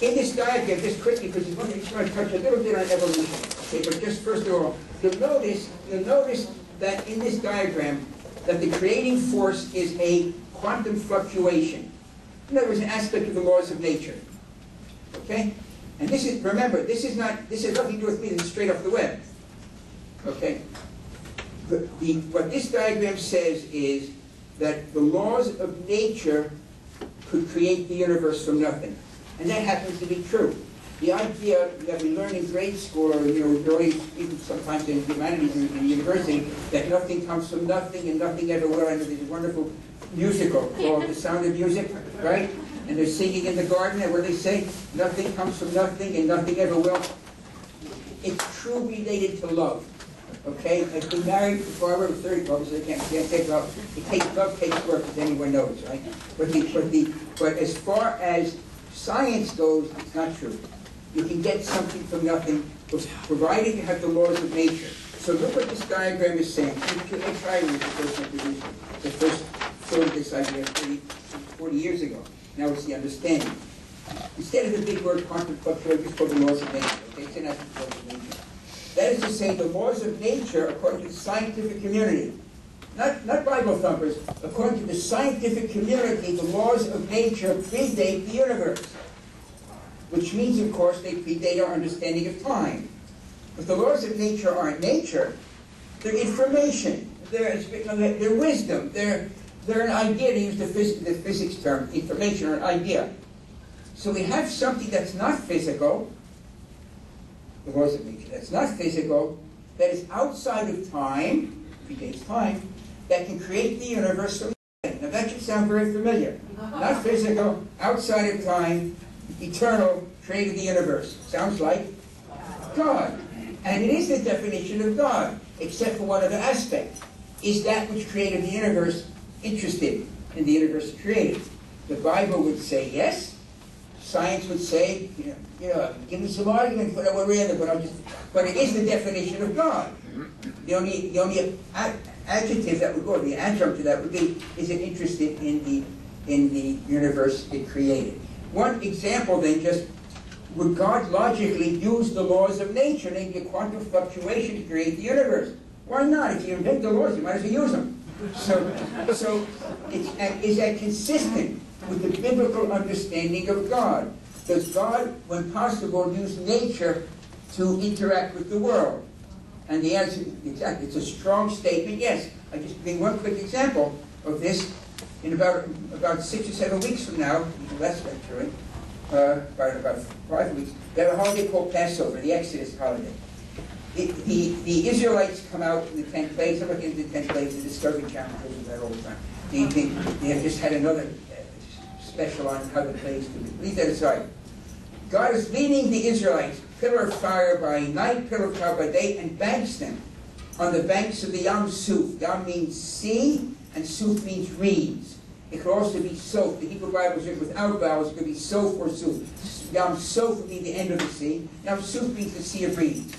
in this diagram, just quickly, because just going to touch a little bit on evolution, okay, but just first of all, you'll notice, you'll notice that in this diagram, that the creating force is a quantum fluctuation. In other words, an aspect of the laws of nature. Okay? And this is, remember, this is not, this has nothing to do with me, this is straight off the web. Okay? The, the, what this diagram says is that the laws of nature could create the universe from nothing. And that happens to be true. The idea that we learn in grade school or, you know, early, even sometimes in humanities in, university, that nothing comes from nothing and nothing ever will. And there's a wonderful musical called The Sound of Music, right? And they're singing in the garden, and what they say? Nothing comes from nothing and nothing ever will. It's true related to love. Okay, I've been married for over 30, well, so I can't, can't take love. It takes love takes work, as anyone knows, right? But the, but the, but as far as science goes, it's not true. You can get something from nothing, provided you have the laws of nature. So look what this diagram is saying. I tried it the first introduced the first thought of this idea 30, 40 years ago. Now it's the understanding. Instead of the big word quantum fluctuation, it's called the laws of nature. Okay, it's an laws of nature. That is to say, the laws of nature, according to the scientific community, not, not Bible thumpers, according to the scientific community, the laws of nature predate the universe. Which means, of course, they predate our understanding of time. But the laws of nature aren't nature, they're information, they're, they're wisdom, they're, they're an idea, to use the, phys the physics term, information or an idea. So we have something that's not physical, the laws of nature, that's not physical, that is outside of time, predates time, that can create the universe from nothing. Now that should sound very familiar. Not physical, outside of time, eternal, created the universe. Sounds like God. And it is the definition of God, except for one other aspect. Is that which created the universe interested in the universe created? The Bible would say yes. Science would say, you know, you know give me some argument for that but I'm just, but it is the definition of God. The only, the only adjective that would go, the adjunct to that would be, is it interested in the, in the universe it created? One example then just, would God logically use the laws of nature, namely quantum fluctuation to create the universe? Why not? If you invent the laws, you might as well use them. So, so it's, is that consistent with the biblical understanding of God? Does God, when possible, use nature to interact with the world? And the answer, exactly, it's a strong statement, yes. I just give one quick example of this. In about about six or seven weeks from now, less actually, uh, about, about five weeks, we have a holiday called Passover, the Exodus holiday. The, the, the Israelites come out in the ten plagues. I'm looking at the ten plagues. The Discovery Channel shows that all the time. They, they, they have just had another uh, special on how the plagues could be. Leave that aside. God is leading the Israelites pillar of fire by night, pillar of cloud by day, and banks them on the banks of the Yam Suf. Yam means sea, and Suf means reeds. It could also be Soph. The Hebrew Bible is written without vowels. It could be Soph or Suf. Yam Soph would be the end of the sea. Yam Suf means the sea of reeds,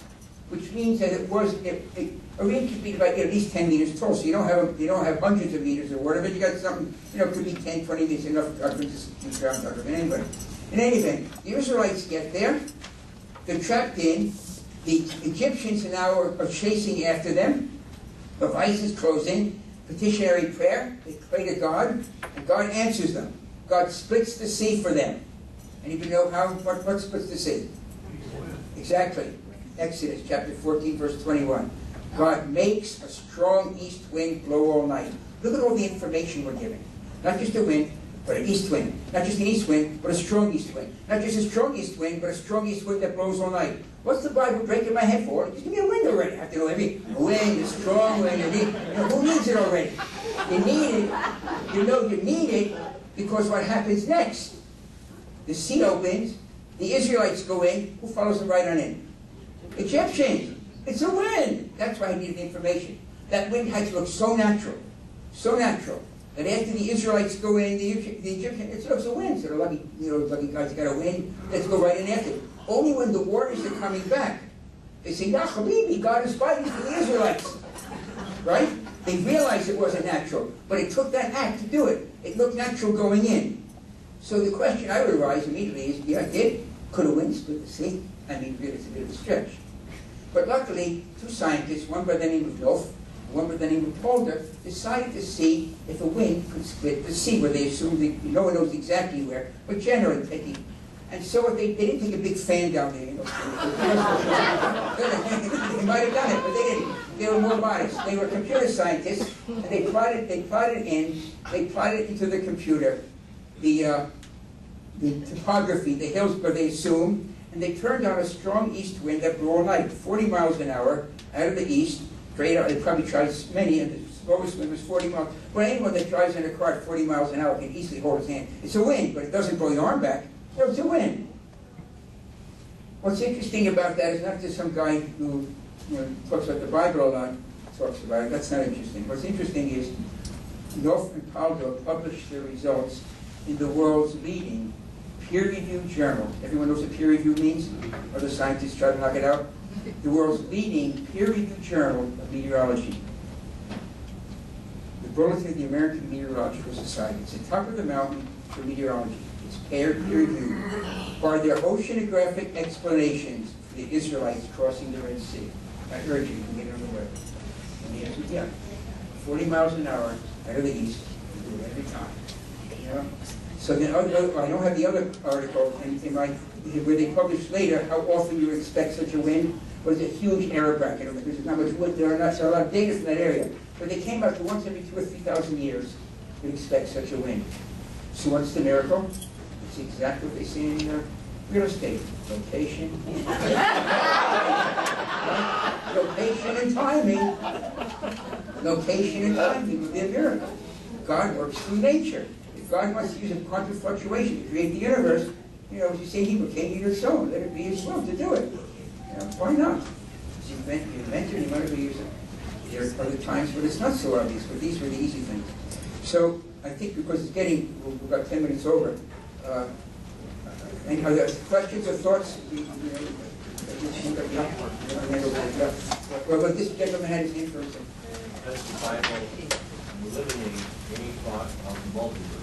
which means that it was it, it, a reed could be about at least 10 meters tall. So you don't have you don't have hundreds of meters or whatever. You got something you know could be 10, 20 meters enough to drown out of anybody. In any event, the Israelites get there. They're trapped in. The Egyptians now are, are chasing after them. The vice is closing. Petitionary prayer. They pray to God, and God answers them. God splits the sea for them. Anybody know how? What, what splits the sea? Exactly. Exodus chapter 14, verse 21. God makes a strong east wind blow all night. Look at all the information we're giving. Not just the wind, but an east wind. Not just an east wind, but a strong east wind. Not just a strong east wind, but a strong east wind that blows all night. What's the Bible breaking my head for? Just give me a wind already. I have to know every a wind, a strong wind. You, need, know, who needs it already? You need it. You know you need it because what happens next? The sea opens, the Israelites go in. Who follows them right on in? Egyptians. It's a wind. That's why I needed the information. That wind had to look so natural, so natural, that after the Israelites go in, the, the Egyptian, it's, it's a wind. So the lucky, you know, lucky guys got a wind. Let's go right in after. Only when the warriors are coming back, they say, Ya Habibi, God is fighting for the Israelites. Right? They realized it wasn't natural, but it took that act to do it. It looked natural going in. So the question I would arise immediately is, yeah, it did. Could a wind split the sea? I mean, really, it's a bit of a stretch. But luckily, two scientists, one by the name of Dolph, one by the name of Paldor, decided to see if a wind could split the sea, where they assumed that no one knows exactly where, but generally taking. And so they, they didn't take a big fan down there, you know. they might have done it, but they didn't. They were more modest. They were computer scientists, and they plotted, they plotted in, they plotted into the computer the, uh, the topography, the hills where they assumed, and they turned on a strong east wind that blew all night, 40 miles an hour out of the east, out. They probably tried many, and the slowest wind was 40 miles. But anyone that drives in a car at 40 miles an hour can easily hold his hand. It's a win, but it doesn't blow your arm back. No, it's a win. What's interesting about that is not just some guy who you know, talks about the Bible a lot, talks about it. That's not interesting. What's interesting is Nof and Paldor published their results in the world's leading peer-reviewed journal. Everyone knows what peer review means? Other scientists try to knock it out. The world's leading peer-reviewed journal of meteorology. The Bulletin of the American Meteorological Society. It's the top of the mountain for meteorology. It's peer reviewed. Are there oceanographic explanations for the Israelites crossing the Red Sea? I urge you to get on the web. And the answer is yeah. 40 miles an hour out of the east, you do it every time. So the other, I don't have the other article in my, where they published later how often you expect such a wind was a huge error bracket because there's not much wood, there are not so a lot of data from that area. But they came up to once every two or three thousand years you expect such a wind. So what's the miracle? It's exactly what they say in uh, real estate. Location. Location and timing. Location and timing would be a miracle. God works through nature. If God wants to use a quantum fluctuation to create the universe, you know, as you say in Hebrew, can you so? Let it be his will to do it. You why not? Invent- the inventor, he might as well use it. There are other times when it's not so obvious, but these were the easy things. So I think because it's getting, we've we're 10 minutes over, uh, any other questions or thoughts? Well, but this gentleman had his name first. Bible eliminate any thought of multiverse?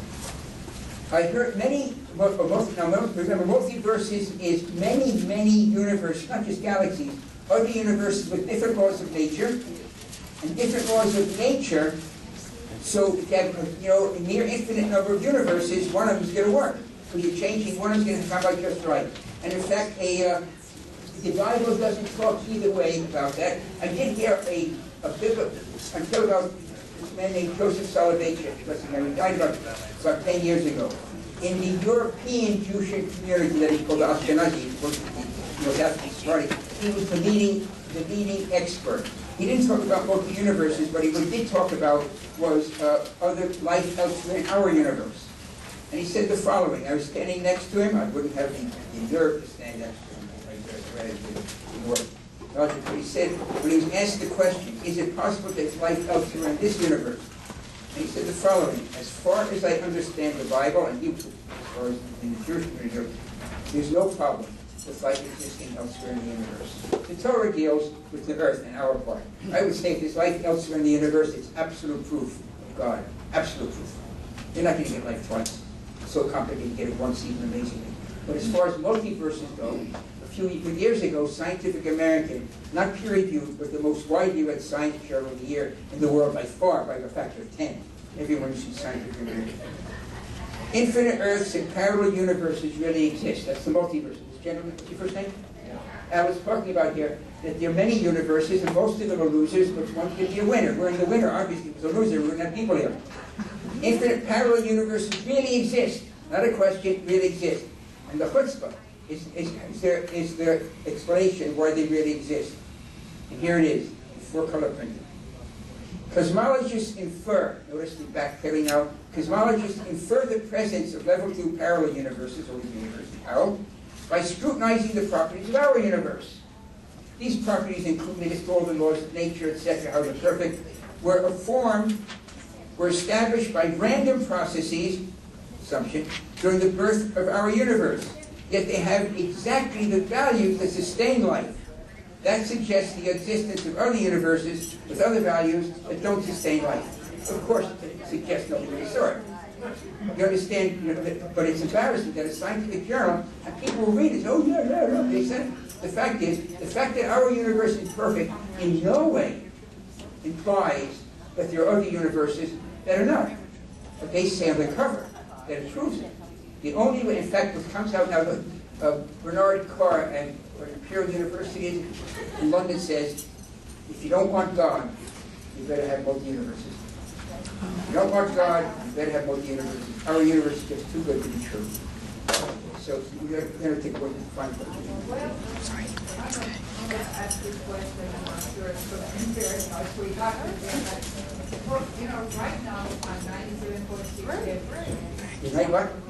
I heard many, for most, now, most- remember, multiverses is many, many universes, not just galaxies, other universes with different laws of nature, and different laws of nature, so if you know, a near infinite number of universes, one of them is gonna work. So you're changing, one of them's gonna come out just right. And in fact, a, uh, the Bible doesn't talk either way about that. I did hear a, a biblical, until about this man named Joseph Soloveitchik, listen, he died about, about ten years ago. In the European Jewish community that he called the Ashkenazi, you know, that's party, he was the leading, the leading expert. He didn't talk about multi-universes, but he, what he did talk about was uh, other life elsewhere in our universe. And he said the following, I was standing next to him, I wouldn't have the, nerve to stand next to him, right there, right But he said, when he was asked the question, is it possible there's life elsewhere in this universe? And he said the following, as far as I understand the Bible, and as far as in the Jewish community, there's no problem with life existing elsewhere in the universe. The Torah deals with the earth and our part. I would say if there's life elsewhere in the universe, it's absolute proof of God, absolute proof. You're not going to get life twice. It's so complicated to get it once, even amazingly. But as far as multiverses go, few years ago, Scientific American, not peer-reviewed, but the most widely read science journal of the year in the world by far, by a factor of 10. Everyone uses Scientific American. Infinite Earths and parallel universes really exist. That's the multiverse. This gentleman, what's your first name? I was talking about here that there are many universes, and most of them are losers, but one could be a winner. We're in the winner, obviously. Was a loser, we wouldn't have people here. Infinite parallel universes really exist. Not a question, really exist. And the chutzpah is, is, is, their, is their explanation why they really exist. And here it is, four color printed. Cosmologists infer, notice the backpedaling now, cosmologists infer the presence of level two parallel universes, or universe parallel, by scrutinizing the properties of our universe. These properties all the laws of nature, etc., how they're perfect, were formed, were established by random processes, assumption, during the birth of our universe. Yet they have exactly the values that sustain life. That suggests the existence of other universes with other values that don't sustain life. Of course, it suggests nothing of sort. You understand, you know, that- but it's embarrassing that a scientific journal, and people will read it, oh, yeah, yeah, yeah, they said. The fact is, the fact that our universe is perfect in no way implies that there are other universes that are not. But they say on the cover that it proves it. The only way, in fact, what comes out now, look, uh, Bernard Carr at Imperial University in London says, if you don't want God, you better have multi-universes. If you don't want God, you better have multi-universes. Our universe is just too good to be true. So we're going to take one final question. Well, I'm gonna ask this question, I'm sure it's from Imperial, or we to but, you know, right now, point six, You know what?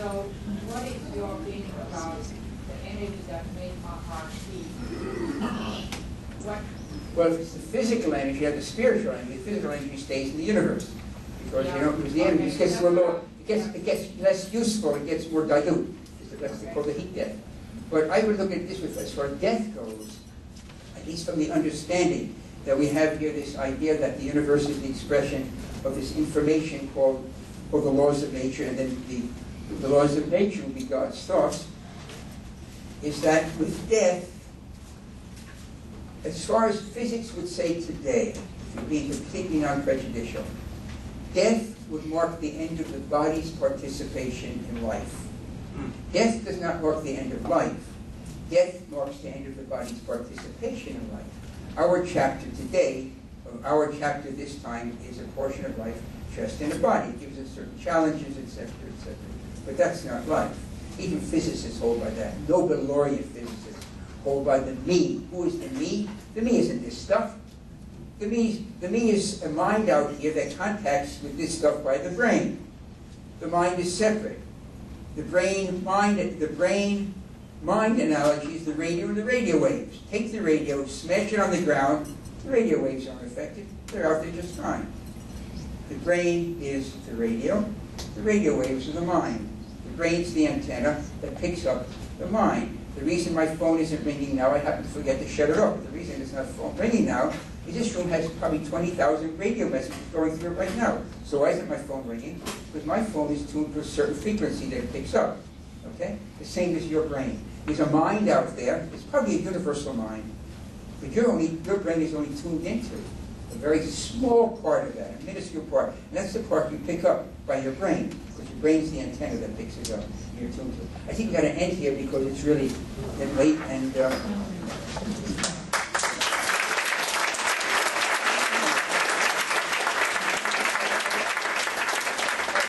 So what is your opinion about the energy that made my heart beat? What, Well, it's the physical energy the spiritual energy, the physical energy stays in the universe. Because, you know, because the energy just gets little, it gets, it gets less useful, it gets more dilute. That's called the heat death. But I would look at this with, as far as death goes, at least from the understanding that we have here this idea that the universe is the expression of this information called, called the laws of nature, and then the, the laws of nature will be God's thoughts, is that with death, as far as physics would say today, to be completely non-prejudicial, death would mark the end of the body's participation in life. Hmm. Death does not mark the end of life. Death marks the end of the body's participation in life. Our chapter today, or our chapter this time, is a portion of life just in the body. It gives us certain challenges, etc. But that's not life. Even physicists hold by that. Nobel laureate physicists hold by the me. Who is the me? The me isn't this stuff. The me, the me is a mind out here that contacts with this stuff by the brain. The mind is separate. The brain mind, the brain mind analogy is the radio and the radio waves. Take the radio, smash it on the ground, the radio waves aren't affected. They're out there just fine. The brain is the radio, the radio waves are the mind. The brain's the antenna that picks up the mind. The reason my phone isn't ringing now, I happen to forget to shut it off. The reason it's not phone ringing now is this room has probably 20,000 radio messages going through it right now. So why isn't my phone ringing? Because my phone is tuned to a certain frequency that it picks up. Okay? The same as your brain. There's a mind out there. It's probably a universal mind. But you're only, your brain is only tuned into a very small part of that, a minuscule part. And that's the part you pick up by your brain, brain's the antenna that picks it up. I think we've got to end here because it's really late and uh,